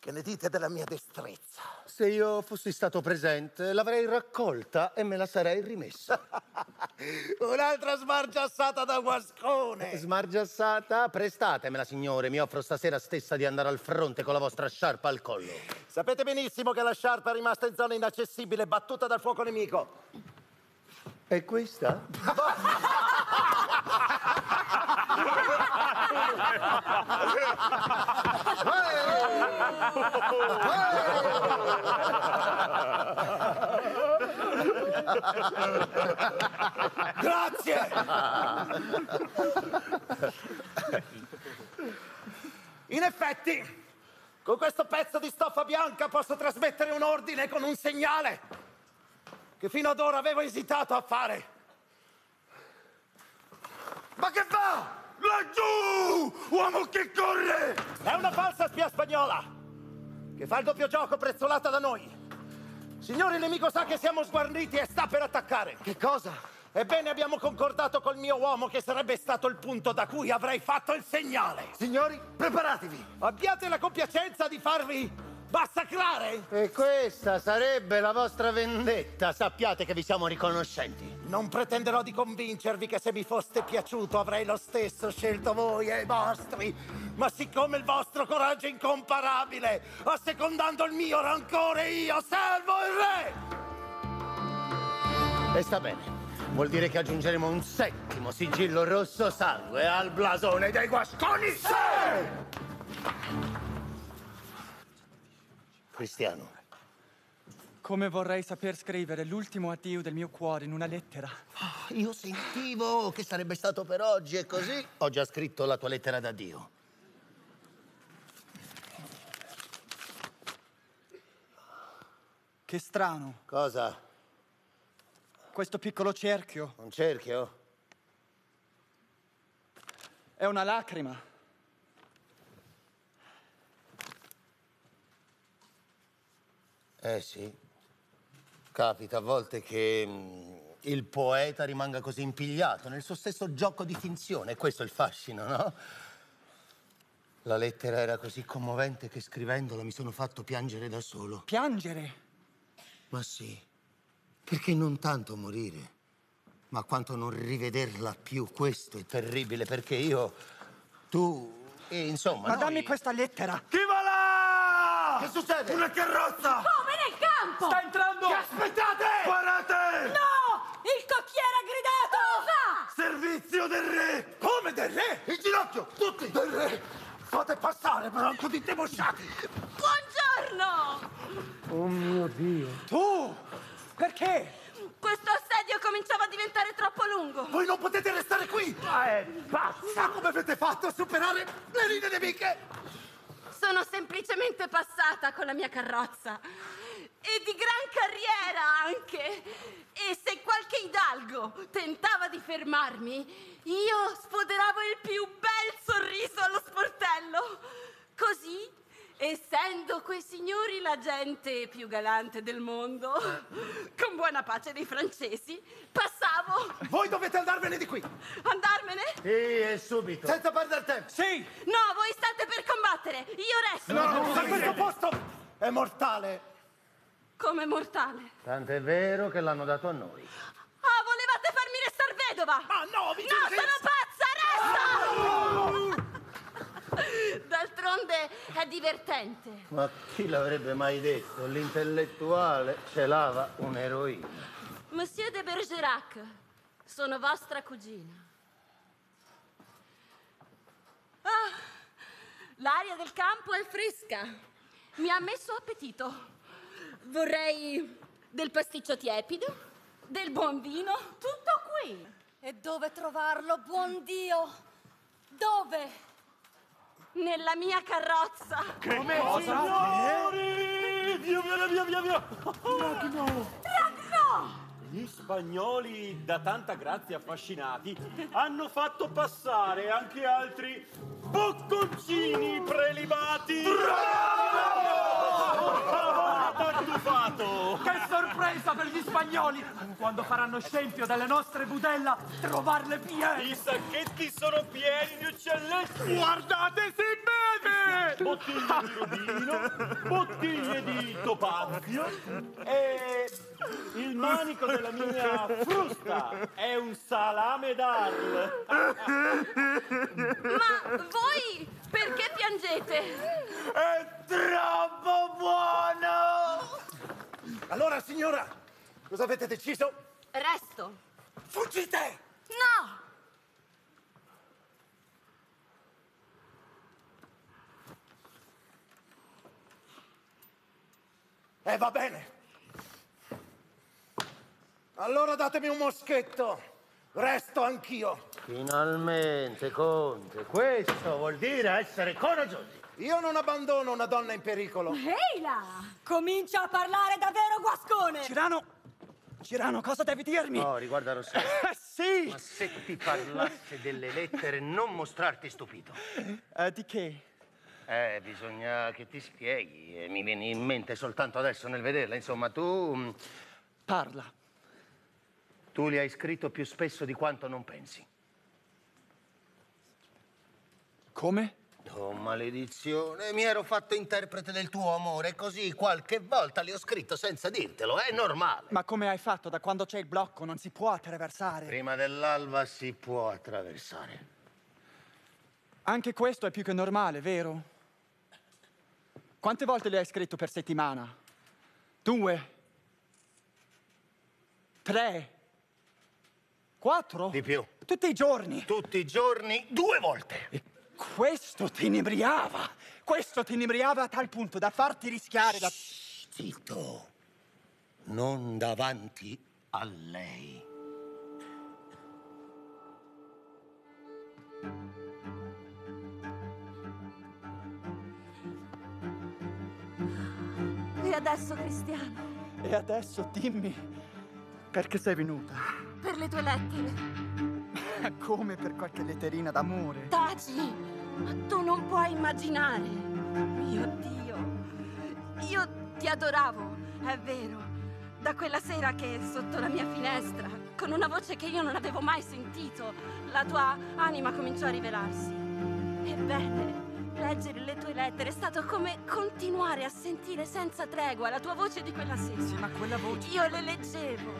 Che ne dite della mia destrezza? Se io fossi stato presente, l'avrei raccolta e me la sarei rimessa. Un'altra smargiassata da guascone! Smargiassata? Prestatemela, signore. Mi offro stasera stessa di andare al fronte con la vostra sciarpa al collo. Sapete benissimo che la sciarpa è rimasta in zona inaccessibile, battuta dal fuoco nemico. E questa? Grazie! In effetti, con questo pezzo di stoffa bianca posso trasmettere un ordine con un segnale che fino ad ora avevo esitato a fare. Ma che fa? Laggiù! Uomo che corre! È una falsa spia spagnola che fa il doppio gioco prezzolata da noi. Signore, il nemico sa che siamo sguarniti e sta per attaccare. Che cosa? Ebbene, abbiamo concordato col mio uomo che sarebbe stato il punto da cui avrei fatto il segnale. Signori, preparatevi! Abbiate la compiacenza di farvi massacrare! E questa sarebbe la vostra vendetta. Sappiate che vi siamo riconoscenti. Non pretenderò di convincervi che se mi foste piaciuto avrei lo stesso scelto voi e i vostri. Ma siccome il vostro coraggio è incomparabile, assecondando il mio rancore, io servo il re! E sta bene. Vuol dire che aggiungeremo un settimo sigillo rosso sangue al blasone dei guasconi. Cristiano, Come vorrei saper scrivere l'ultimo addio del mio cuore in una lettera. io sentivo che sarebbe stato per oggi e così ho già scritto la tua lettera d'addio. Che strano. Cosa? Questo piccolo cerchio Un cerchio? è una lacrima. Eh sì. Capita a volte che mm, il poeta rimanga così impigliato nel suo stesso gioco di finzione. Questo è il fascino, no? La lettera era così commovente che scrivendola mi sono fatto piangere da solo. Piangere? Ma sì, perché non tanto morire, ma quanto non rivederla più. Questo è terribile perché io, tu e insomma... Ma noi- dammi questa lettera! Chi va là? Che succede? Una carrozza! Nel campo! Sta entrando! Che aspettate? Parate! No! Il cocchiere ha gridato! Cosa? Servizio del re! Come del re? In ginocchio! Tutti! Del re! Fate passare, branco di demosciati! Buongiorno! Oh mio Dio. Tu! Perché? Questo assedio cominciava a diventare troppo lungo. Voi non potete restare qui! Ma è pazza! Come avete fatto a superare le linee nemiche? Sono semplicemente passata con la mia carrozza. E di gran carriera anche. E se qualche hidalgo tentava di fermarmi, io sfoderavo il più bel sorriso allo sportello. Così, essendo quei signori la gente più galante del mondo, con buona pace dei francesi, passavo. Voi dovete andarvene di qui! Andarmene? Sì, e subito. Senza perdere tempo! Sì! No, voi state per combattere. Io resto. No, no, questo posto è mortale! Come mortale. Tant'è vero che l'hanno dato a noi. Ah, volevate farmi restar vedova? Ma no, vi No, sono pazza, resta! D'altronde è divertente. Ma chi l'avrebbe mai detto? L'intellettuale celava un'eroina. Monsieur de Bergerac, sono vostra cugina. Ah, l'aria del campo è fresca. Mi ha messo appetito. Vorrei del pasticcio tiepido, del buon vino, tutto qui. E dove trovarlo, buon Dio? Dove? Nella mia carrozza. Come signori! Via, via, via, via, via! Ragno! Gli spagnoli, da tanta grazia affascinati, hanno fatto passare anche altri bocconcini prelibati. Bravo! Tartufato! Che sorpresa per gli spagnoli! Quando faranno scempio delle nostre budella, trovarle piene! I sacchetti sono pieni di uccelletti! Guardate, si beve! Bottiglie di rubino, bottiglie di topazio e il manico della mia frusta è un salame d'Arl. Ma voi perché piangete? È troppo buono! Allora, signora, cosa avete deciso? Resto. Fuggite! No! Eh, va bene. Allora datemi un moschetto. Resto anch'io. Finalmente, Conte, questo vuol dire essere coraggiosi. Io non abbandono una donna in pericolo. Ehi là! Comincia a parlare davvero guascone! Cirano! Cirano, cosa devi dirmi? Oh, riguarda Rossano. Eh, sì! Ma se ti parlasse delle lettere, non mostrarti stupito. Eh, di che? Eh, bisogna che ti spieghi. E mi viene in mente soltanto adesso nel vederla. Insomma, tu. mm, Parla. Tu li hai scritto più spesso di quanto non pensi. Come? Oh, maledizione, mi ero fatto interprete del tuo amore, così qualche volta li ho scritto senza dirtelo, è normale. Ma come hai fatto? Da quando c'è il blocco non si può attraversare. Prima dell'alba si può attraversare. Anche questo è più che normale, vero? Quante volte le hai scritto per settimana? Due? Tre? Quattro? Di più. Tutti i giorni. Tutti i giorni, due volte. E questo ti inebriava. Questo ti inebriava a tal punto da farti rischiare da... Zitto. Non davanti a lei. E adesso, Cristiano, E adesso dimmi perché sei venuta. per le tue lettere, Come per qualche letterina d'amore. taci! Tu non puoi immaginare. Mio Dio, io ti adoravo, è vero, Da quella sera che sotto la mia finestra, con una voce che io non avevo mai sentito, la tua anima cominciò a rivelarsi. Ebbene, leggere le tue lettere è stato come continuare a sentire senza tregua la tua voce di quella sera. Sì, ma quella voce... Io le leggevo,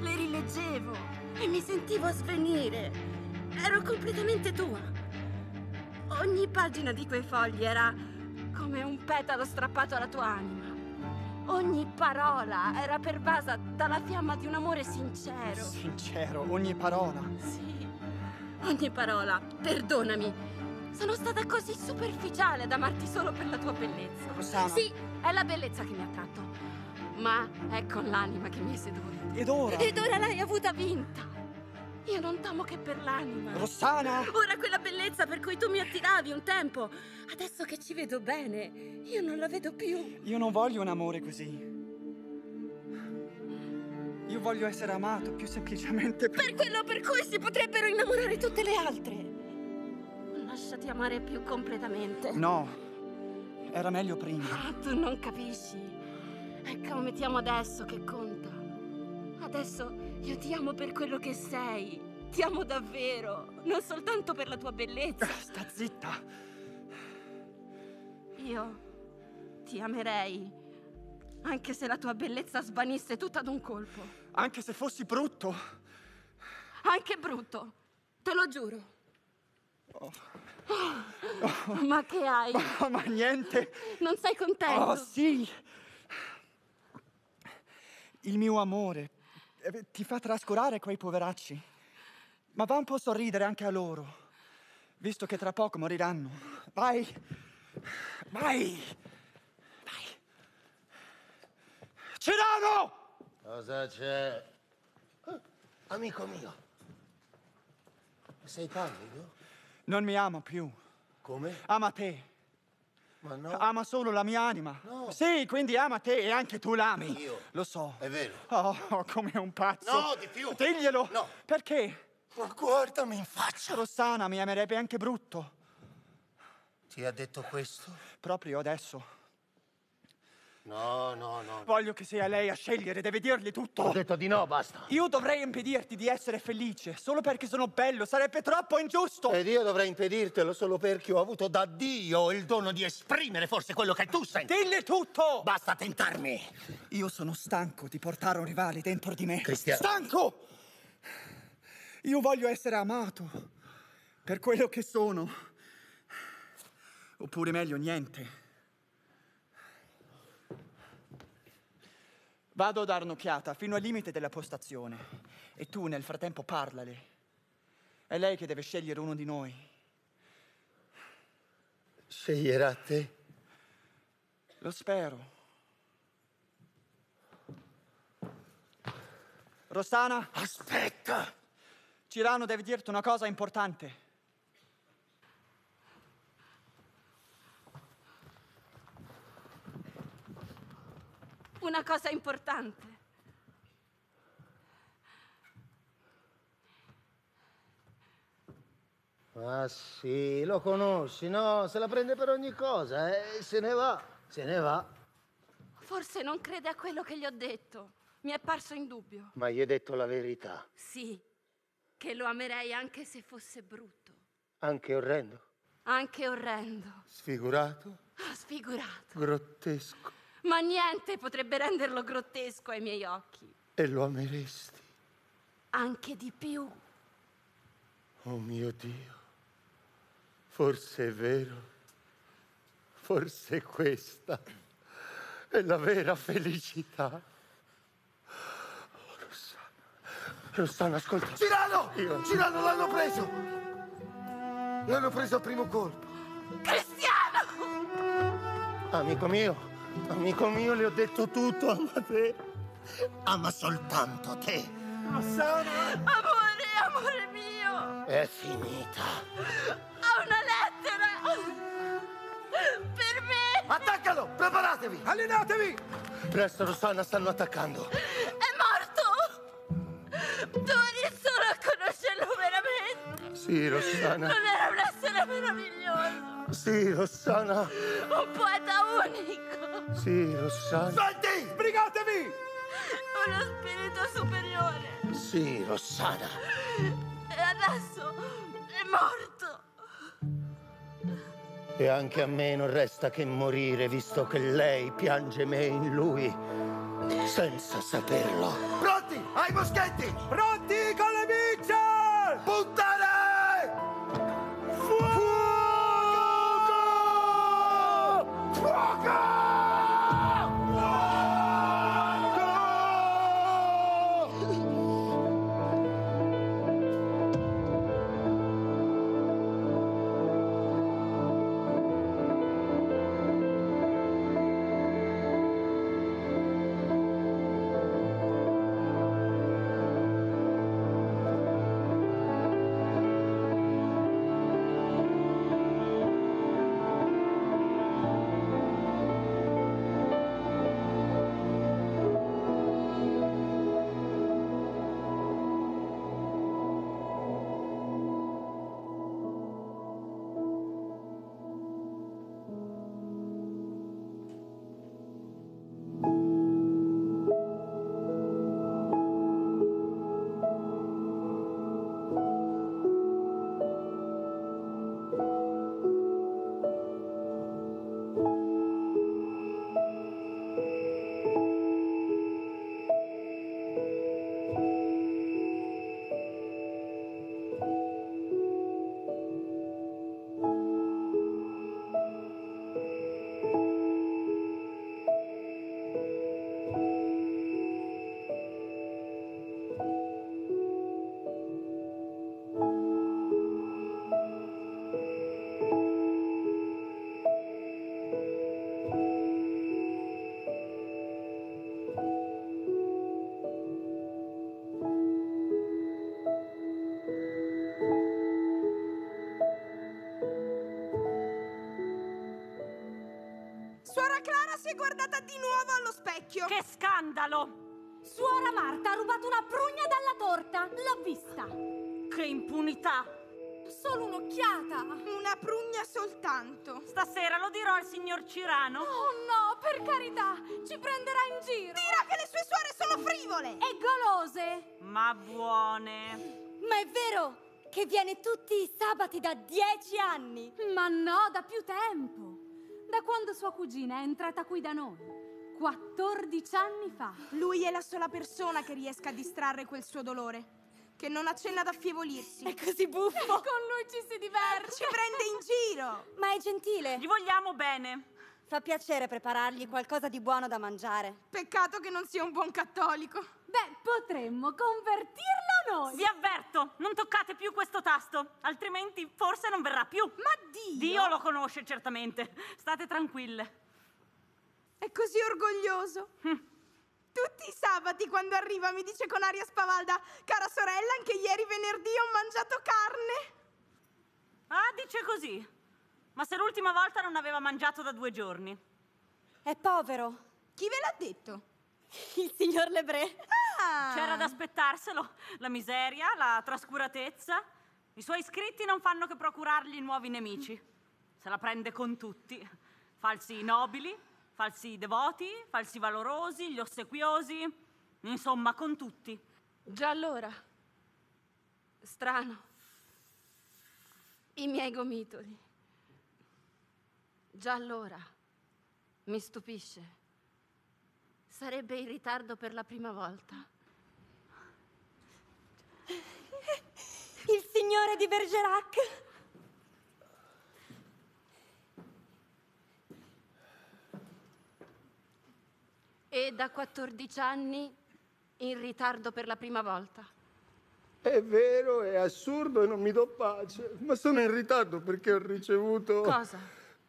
le rileggevo e mi sentivo svenire. Ero completamente tua. Ogni pagina di quei fogli era come un petalo strappato alla tua anima. Ogni parola era pervasa dalla fiamma di un amore sincero. Sincero, ogni parola. Sì, ogni parola. Perdonami. Sono stata così superficiale ad amarti solo per la tua bellezza. Rossana. Sì, è la bellezza che mi ha attratto. Ma è con l'anima che mi hai sedotto. Ed ora? Ed ora l'hai avuta vinta. Io non t'amo che per l'anima. Rossana! Ora quella bellezza per cui tu mi attiravi un tempo. Adesso che ci vedo bene, io non la vedo più. Io non voglio un amore così. Io voglio essere amato più semplicemente per... Per quello per cui si potrebbero innamorare tutte le altre. Lasciati amare più completamente. No, era meglio prima. Ah, tu non capisci. È come ti amo adesso che conta. Adesso io ti amo per quello che sei. Ti amo davvero, non soltanto per la tua bellezza. Sta zitta. Io ti amerei anche se la tua bellezza svanisse tutta ad un colpo. Anche se fossi brutto. Anche brutto, te lo giuro. Oh. Ma che hai? Ma, ma niente. Non sei contento? Oh, sì. Il mio amore ti fa trascurare quei poveracci. Ma va un po' a sorridere anche a loro, visto che tra poco moriranno. Vai! Vai! Vai! Cirano! Cosa c'è? Ah, amico mio. Sei pallido? Non mi ama più. Come? Ama te. Ma no. Ama solo la mia anima. No. Sì, quindi ama te e anche tu l'ami. Io? Lo so. È vero. Oh, come un pazzo. No, di più. Diglielo. No. Perché? Ma guardami in faccia. Rossana mi amerebbe anche brutto. Ti ha detto questo? Proprio adesso. No, no, no. Voglio che sia lei a scegliere, deve dirgli tutto. Ho detto di no, basta. Io dovrei impedirti di essere felice solo perché sono bello, sarebbe troppo ingiusto. Ed io dovrei impedirtelo solo perché ho avuto da Dio il dono di esprimere forse quello che tu senti. Dilli tutto! Basta tentarmi. Io sono stanco di portare un rivale dentro di me. Cristiano. Stanco! Io voglio essere amato per quello che sono. Oppure meglio niente. Vado a dare un'occhiata fino al limite della postazione e tu nel frattempo parlale. È lei che deve scegliere uno di noi. Sceglierà te? Lo spero. Rossana? Aspetta! Cirano deve dirti una cosa importante. Una cosa importante. Ah sì, lo conosci, no? Se la prende per ogni cosa e se ne va, se ne va. Forse non crede a quello che gli ho detto. Mi è parso in dubbio. Ma gli hai detto la verità, Sì, che lo amerei anche se fosse brutto. anche orrendo, Anche orrendo. sfigurato, Ah, Sfigurato. grottesco. Ma niente potrebbe renderlo grottesco ai miei occhi. E lo ameresti, Anche di più. oh mio Dio. Forse è vero, forse questa è la vera felicità. Oh, Rossana, Rossana, ascolta. Cirano! Io- Cirano l'hanno preso! L'hanno preso al primo colpo. Cristiano! Amico mio, amico mio, le ho detto tutto, ama te. Ama soltanto te. Rossana! Amore, amore mio! È finita. Ho una lettera! Per me! Attaccalo! Preparatevi! Allenatevi! Presto, Rossana, stanno attaccando. È morto! Tu eri solo a conoscerlo veramente! Sì, Rossana. Non era un essere meraviglioso! Sì, Rossana. Un poeta unico! Sì, Rossana. Senti! Sbrigatevi! uno spirito superiore. Sì, Rossana. E adesso è morto. E anche a me non resta che morire, visto che lei piange me in lui, senza saperlo. Pronti? Ai moschetti! Pronti con le micce! Puttane! Suora si è guardata di nuovo allo specchio. Che scandalo! Suora Marta ha rubato una prugna dalla torta. L'ho vista. Che impunità! Solo un'occhiata. Una prugna soltanto. Stasera lo dirò al signor Cirano. Oh no, per carità, ci prenderà in giro. Dirà che le sue suore sono frivole. E golose. Ma buone. Ma è vero che viene tutti i sabati da dieci anni. Ma no, da più tempo. Da quando sua cugina è entrata qui da noi. 14 anni fa. Lui è la sola persona che riesca a distrarre quel suo dolore. Che non accenna ad affievolirsi. È così buffo. Con lui ci si diverte. Ci prende in giro. Ma è gentile. Gli vogliamo bene. Fa piacere preparargli qualcosa di buono da mangiare. Peccato che non sia un buon cattolico. Beh, potremmo convertirlo noi. Vi avverto, non toccate più questo tasto, altrimenti forse non verrà più. Ma Dio! Dio lo conosce certamente. State tranquille. È così orgoglioso. Tutti i sabati quando arriva mi dice con aria spavalda Cara sorella, anche ieri venerdì ho mangiato carne. Ah, dice così. Ma se l'ultima volta non aveva mangiato da due giorni. È povero. Chi ve l'ha detto? Il signor Lebré. Ah! C'era da aspettarselo. La miseria, la trascuratezza. I suoi iscritti non fanno che procurargli nuovi nemici. Se la prende con tutti. Falsi nobili, falsi devoti, falsi valorosi, gli ossequiosi. Insomma, con tutti. Già allora. Strano. I miei gomitoli. Già allora. Mi stupisce. Sarebbe in ritardo per la prima volta. Il signore di Bergerac. E da 14 anni in ritardo per la prima volta. È vero, è assurdo e non mi do pace, ma sono in ritardo perché ho ricevuto Cosa?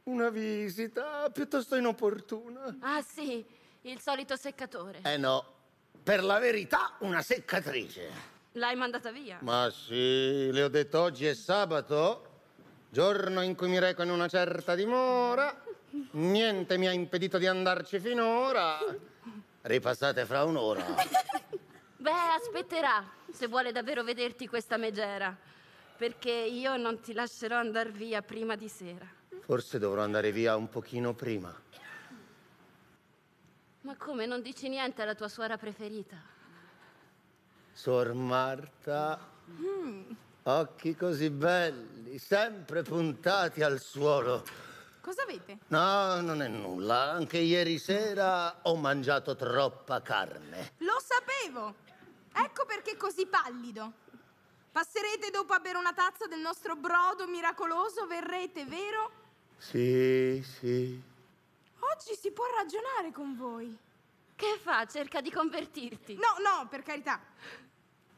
una visita piuttosto inopportuna. Ah sì, il solito seccatore. Eh no, per la verità una seccatrice. L'hai mandata via. Ma sì, le ho detto oggi è sabato, giorno in cui mi reco in una certa dimora. Niente mi ha impedito di andarci finora. Ripassate fra un'ora. Beh, aspetterà, se vuole davvero vederti questa megera. Perché io non ti lascerò andare via prima di sera. Forse dovrò andare via un pochino prima. Ma come, non dici niente alla tua suora preferita? Suor Marta, Mm, occhi così belli, sempre puntati al suolo. cosa avete? No, non è nulla. Anche ieri sera ho mangiato troppa carne. Lo sapevo! Ecco perché è così pallido. Passerete dopo a bere una tazza del nostro brodo miracoloso, verrete, vero? Sì, sì. Oggi si può ragionare con voi. Che fa? Cerca di convertirti. No, no, per carità.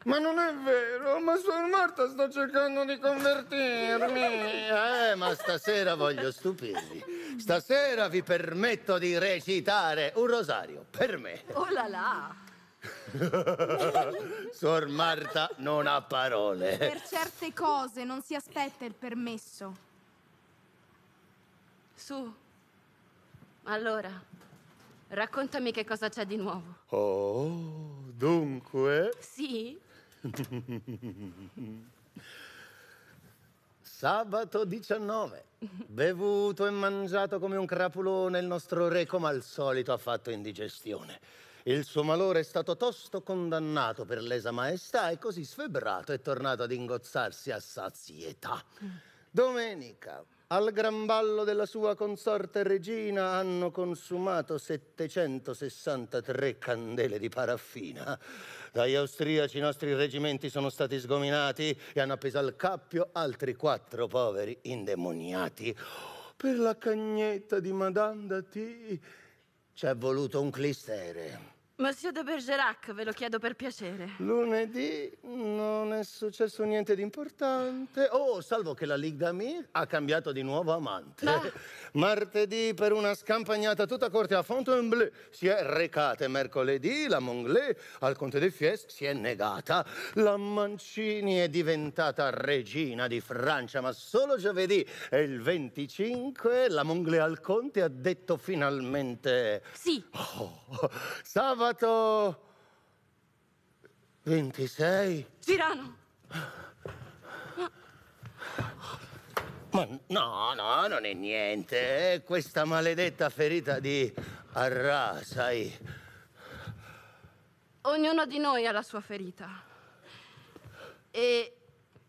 Ma non è vero, ma Suor Marta sto cercando di convertirmi. Eh, ma stasera voglio stupirvi. Stasera vi permetto di recitare un rosario per me. Oh là là! Suor Marta non ha parole. Per certe cose non si aspetta il permesso. Su. Allora, raccontami che cosa c'è di nuovo. Oh, dunque. Sì? Sabato 19. Bevuto e mangiato come un crapulone, il nostro re, come al solito, ha fatto indigestione. Il suo malore è stato tosto condannato per lesa maestà e così sfebrato è tornato ad ingozzarsi a sazietà. Domenica, al gran ballo della sua consorte regina, hanno consumato 763 candele di paraffina. Dagli austriaci i nostri reggimenti sono stati sgominati e hanno appeso al cappio altri quattro poveri indemoniati. Per la cagnetta di Madame Dati ci è voluto un clistere. Monsieur de Bergerac, ve lo chiedo per piacere. Lunedì non è successo niente di importante. Oh, salvo che la Ligue d'Ami ha cambiato di nuovo amante. Martedì, per una scampagnata tutta corte a Fontainebleau, si è recata. Mercoledì la Monglé al Conte de Fies si è negata. La Mancini è diventata regina di Francia, ma solo giovedì. E il 25 la Monglé al Conte ha detto finalmente... Sì. Oh, sabato 26. Girano! Ma no, no, non è niente. È questa maledetta ferita di Arra, sai. Ognuno di noi ha la sua ferita. E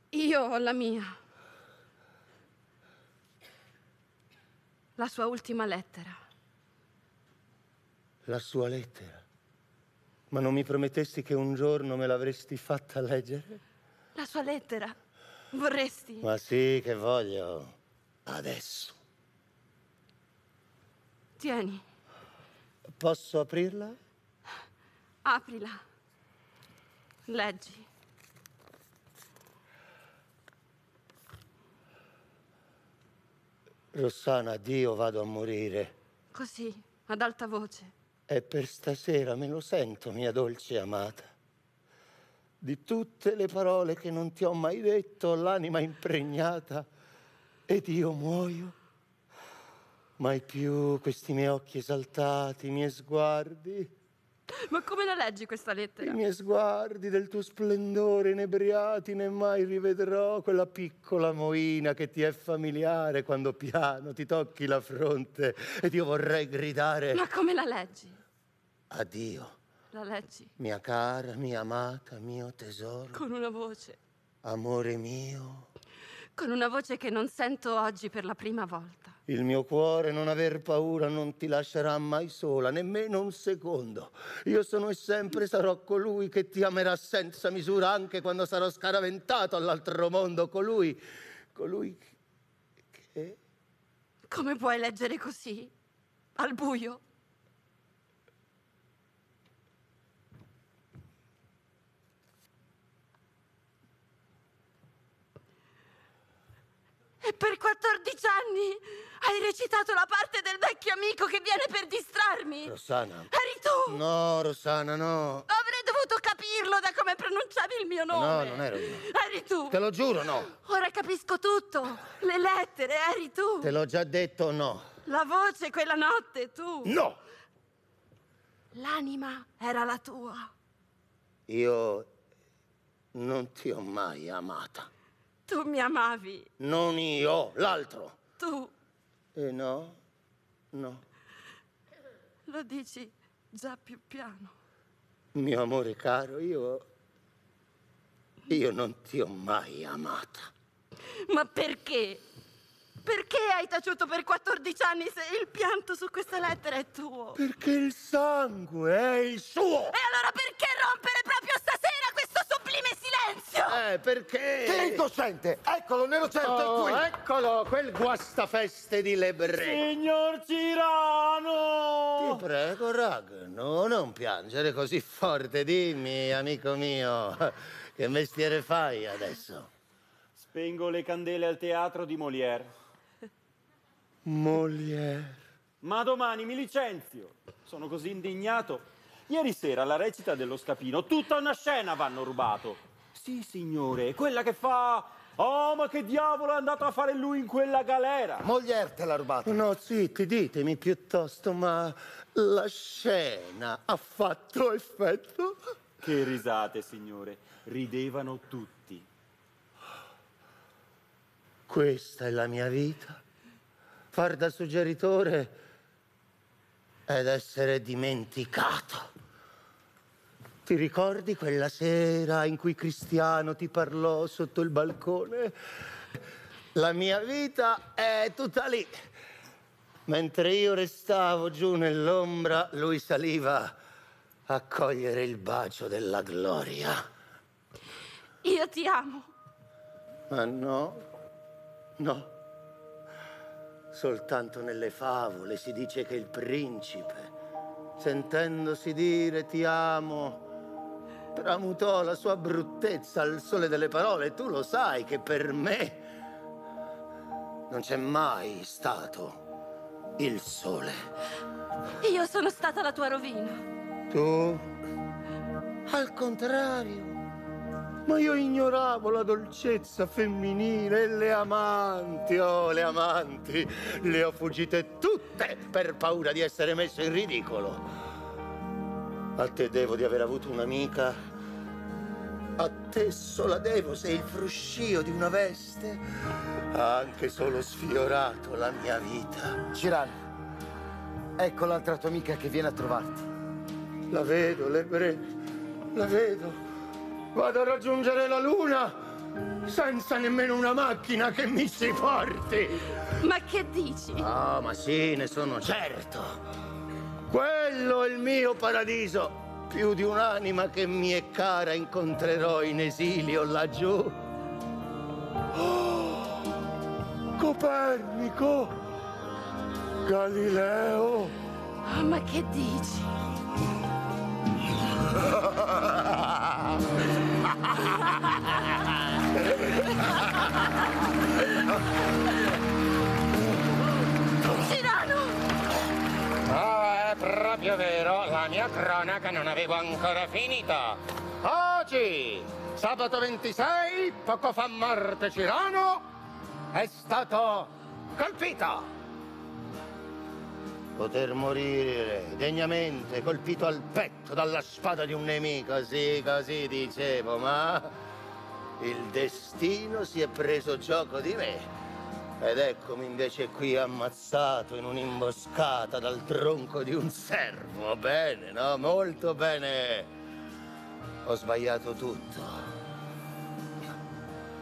io ho la mia. La sua ultima lettera. La sua lettera. Ma non mi promettesti che un giorno me l'avresti fatta leggere? La sua lettera. Vorresti? Ma sì, che voglio. Adesso. Tieni, Posso aprirla? aprila. Leggi. Rossana, Dio vado a morire. Così, ad alta voce. E per stasera me lo sento, mia dolce amata. Di tutte le parole che non ti ho mai detto, l'anima impregnata ed io muoio. Mai più questi miei occhi esaltati, i miei sguardi, Ma come la leggi questa lettera? i miei sguardi del tuo splendore inebriati, né mai rivedrò quella piccola moina che ti è familiare quando piano ti tocchi la fronte ed io vorrei gridare Ma come la leggi? Addio. La leggi Mia cara, mia amata, mio tesoro, con una voce. amore mio, Con una voce che non sento oggi per la prima volta. il mio cuore non aver paura non ti lascerà mai sola, nemmeno un secondo. Io sono e sempre sarò colui che ti amerà senza misura anche quando sarò scaraventato all'altro mondo, colui, colui che... Come puoi leggere così? Al buio? E per 14 anni hai recitato la parte del vecchio amico che viene per distrarmi? Rossana. Eri tu! No, Rossana, no. Avrei dovuto capirlo da come pronunciavi il mio nome. No, non ero io. Eri tu! Te lo giuro, no. Ora capisco tutto. Le lettere, eri tu. Te l'ho già detto, no. La voce quella notte, tu. No! L'anima era la tua. Io non ti ho mai amata. Tu mi amavi. Non io, l'altro. Tu E no, no. lo dici già più piano. Mio amore caro, io... Io non ti ho mai amata. Ma perché? Perché hai taciuto per 14 anni se il pianto su questa lettera è tuo? Perché il sangue è il suo! E allora perché rompere proprio silenzio? Eh, perché? Che incosciente! Eccolo, Nero Certo, Oh, è qui! eccolo, quel guastafeste di Lebre. Signor Cirano! Ti prego, Ragno, non piangere così forte. Dimmi, amico mio, che mestiere fai adesso? Spengo le candele al teatro di Molière. Molière. Ma domani mi licenzio. Sono così indignato. Ieri sera alla recita dello Scapino tutta una scena vanno rubato. Sì, signore, quella che fa... Oh, ma che diavolo è andato a fare lui in quella galera? Molière te l'ha rubato. No, zitti, ditemi piuttosto, ma la scena ha fatto effetto? Che risate, signore. Ridevano tutti. Questa è la mia vita. Far da suggeritore ed essere dimenticato. Ti ricordi quella sera in cui Cristiano ti parlò sotto il balcone? La mia vita è tutta lì. Mentre io restavo giù nell'ombra, lui saliva a cogliere il bacio della gloria. Io ti amo. Ma no, no. Soltanto nelle favole si dice che il principe, sentendosi dire ti amo, tramutò la sua bruttezza al sole delle parole. Tu lo sai che per me non c'è mai stato il sole. Io sono stata la tua rovina. Tu? Al contrario. Ma io ignoravo la dolcezza femminile e le amanti, oh, le amanti, le ho fuggite tutte per paura di essere messo in ridicolo. A te devo di aver avuto un'amica. A te sola devo, sei il fruscio di una veste. Ha anche solo sfiorato la mia vita. Cirano, ecco l'altra tua amica che viene a trovarti. La vedo, Lebre, la vedo. Vado a raggiungere la luna senza nemmeno una macchina che mi si porti. Ma che dici? Ah, ma sì, ne sono certo. Quello è il mio paradiso. Più di un'anima che mi è cara incontrerò in esilio laggiù. Oh, Copernico, Galileo. Oh, ma che dici? Cirano! proprio vero, la mia cronaca non avevo ancora finito. Oggi, sabato 26, poco fa morte Cirano, è stato colpito. Poter morire degnamente, colpito al petto dalla spada di un nemico, sì, così dicevo, ma il destino si è preso gioco di me. Ed eccomi invece qui ammazzato in un'imboscata dal tronco di un servo. Bene, no? Molto bene. Ho sbagliato tutto.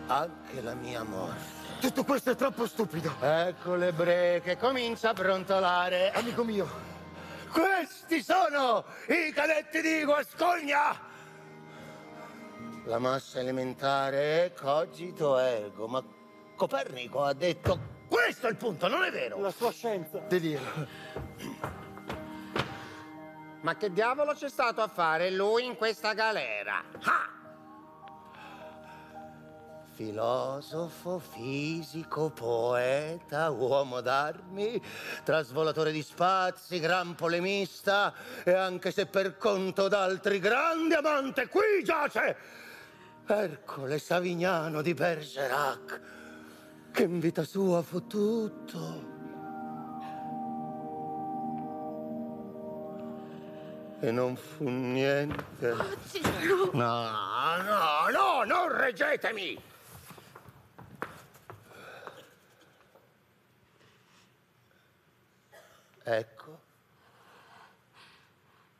Anche la mia morte. Tutto questo è troppo stupido. Ecco le breche, comincia a brontolare. Amico mio, Questi sono i cadetti di Guascogna! La massa elementare è cogito ergo, ma Copernico ha detto questo è il punto, non è vero? La sua scienza. delirio. Ma che diavolo c'è stato a fare lui in questa galera? Ah! Filosofo, fisico, poeta, uomo d'armi, trasvolatore di spazi, gran polemista e anche se per conto d'altri grande amante, qui giace Ercole Savignano di Bergerac, che in vita sua fu tutto. E non fu niente. No, no, no, non reggetemi! Ecco,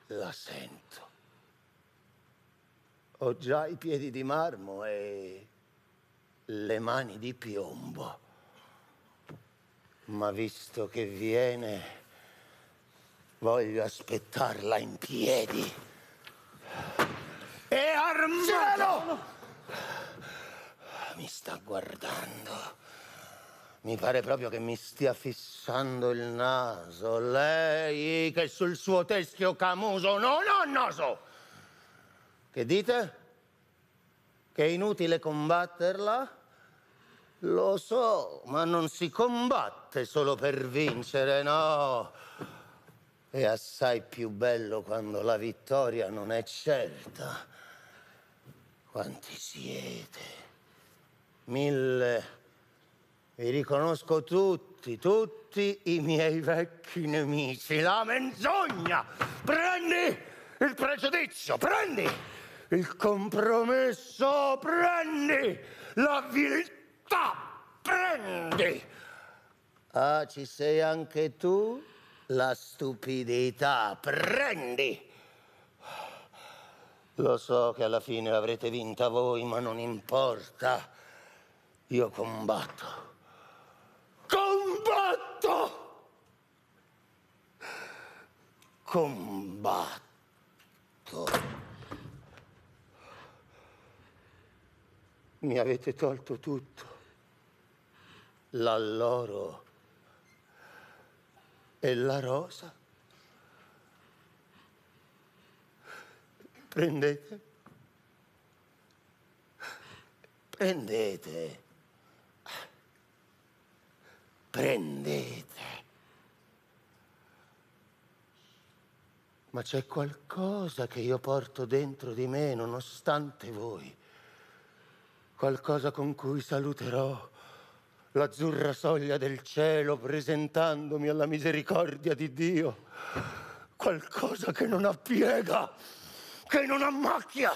la sento. Ho già i piedi di marmo e le mani di piombo. Ma visto che viene, voglio aspettarla in piedi. E armato! Mi sta guardando. Mi pare proprio che mi stia fissando il naso. Lei che sul suo teschio camuso non ha naso. Che dite? Che è inutile combatterla? Lo so, ma non si combatte solo per vincere, no. È assai più bello quando la vittoria non è certa. Quanti siete? Mille. Vi riconosco tutti, tutti i miei vecchi nemici. La menzogna! Prendi il pregiudizio, prendi il compromesso, prendi la viltà, prendi. Ah, ci sei anche tu? La stupidità, prendi. Lo so che alla fine l'avrete vinta voi, ma non importa. Io combatto. Combatto! Combatto. Mi avete tolto tutto. L'alloro e la rosa. Prendete. Prendete. Prendete. Ma c'è qualcosa che io porto dentro di me nonostante voi. Qualcosa con cui saluterò l'azzurra soglia del cielo presentandomi alla misericordia di Dio. Qualcosa che non ha piega, che non ha macchia.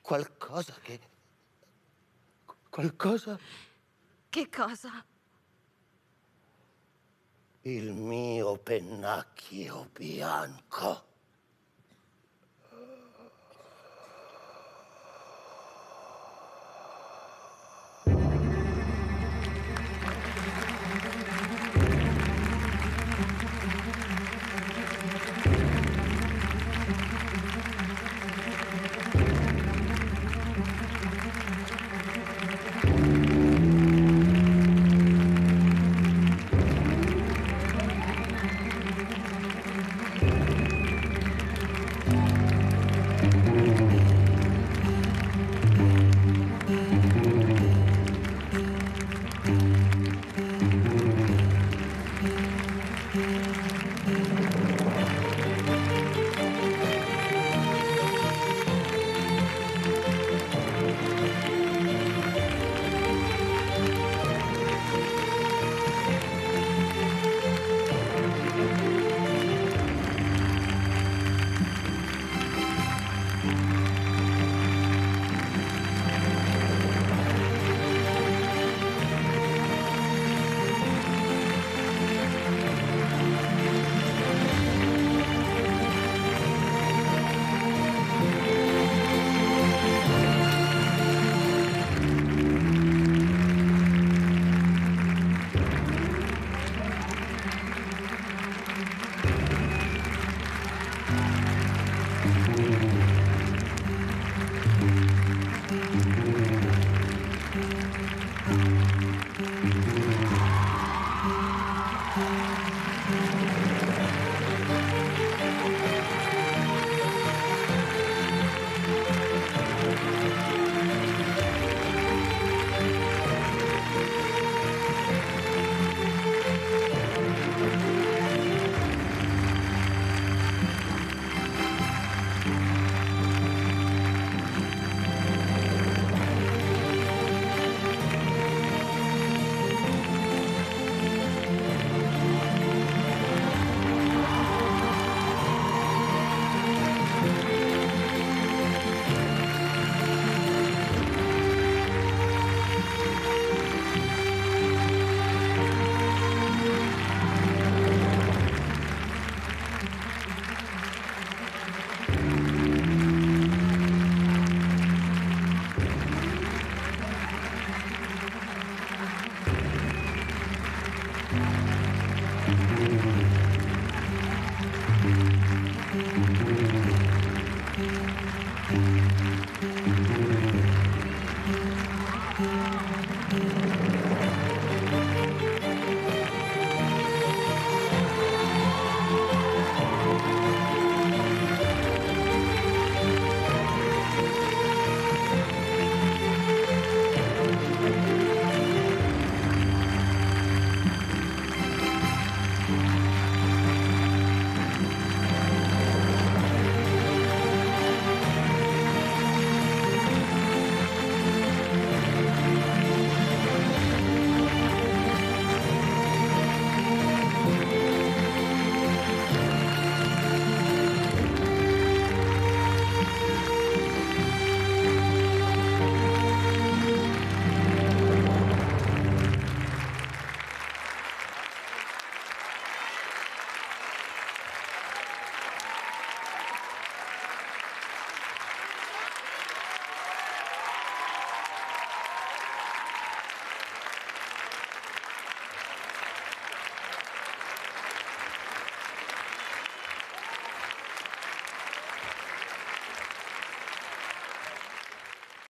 Qualcosa che... Qualcosa... Che cosa? Il mio pennacchio bianco.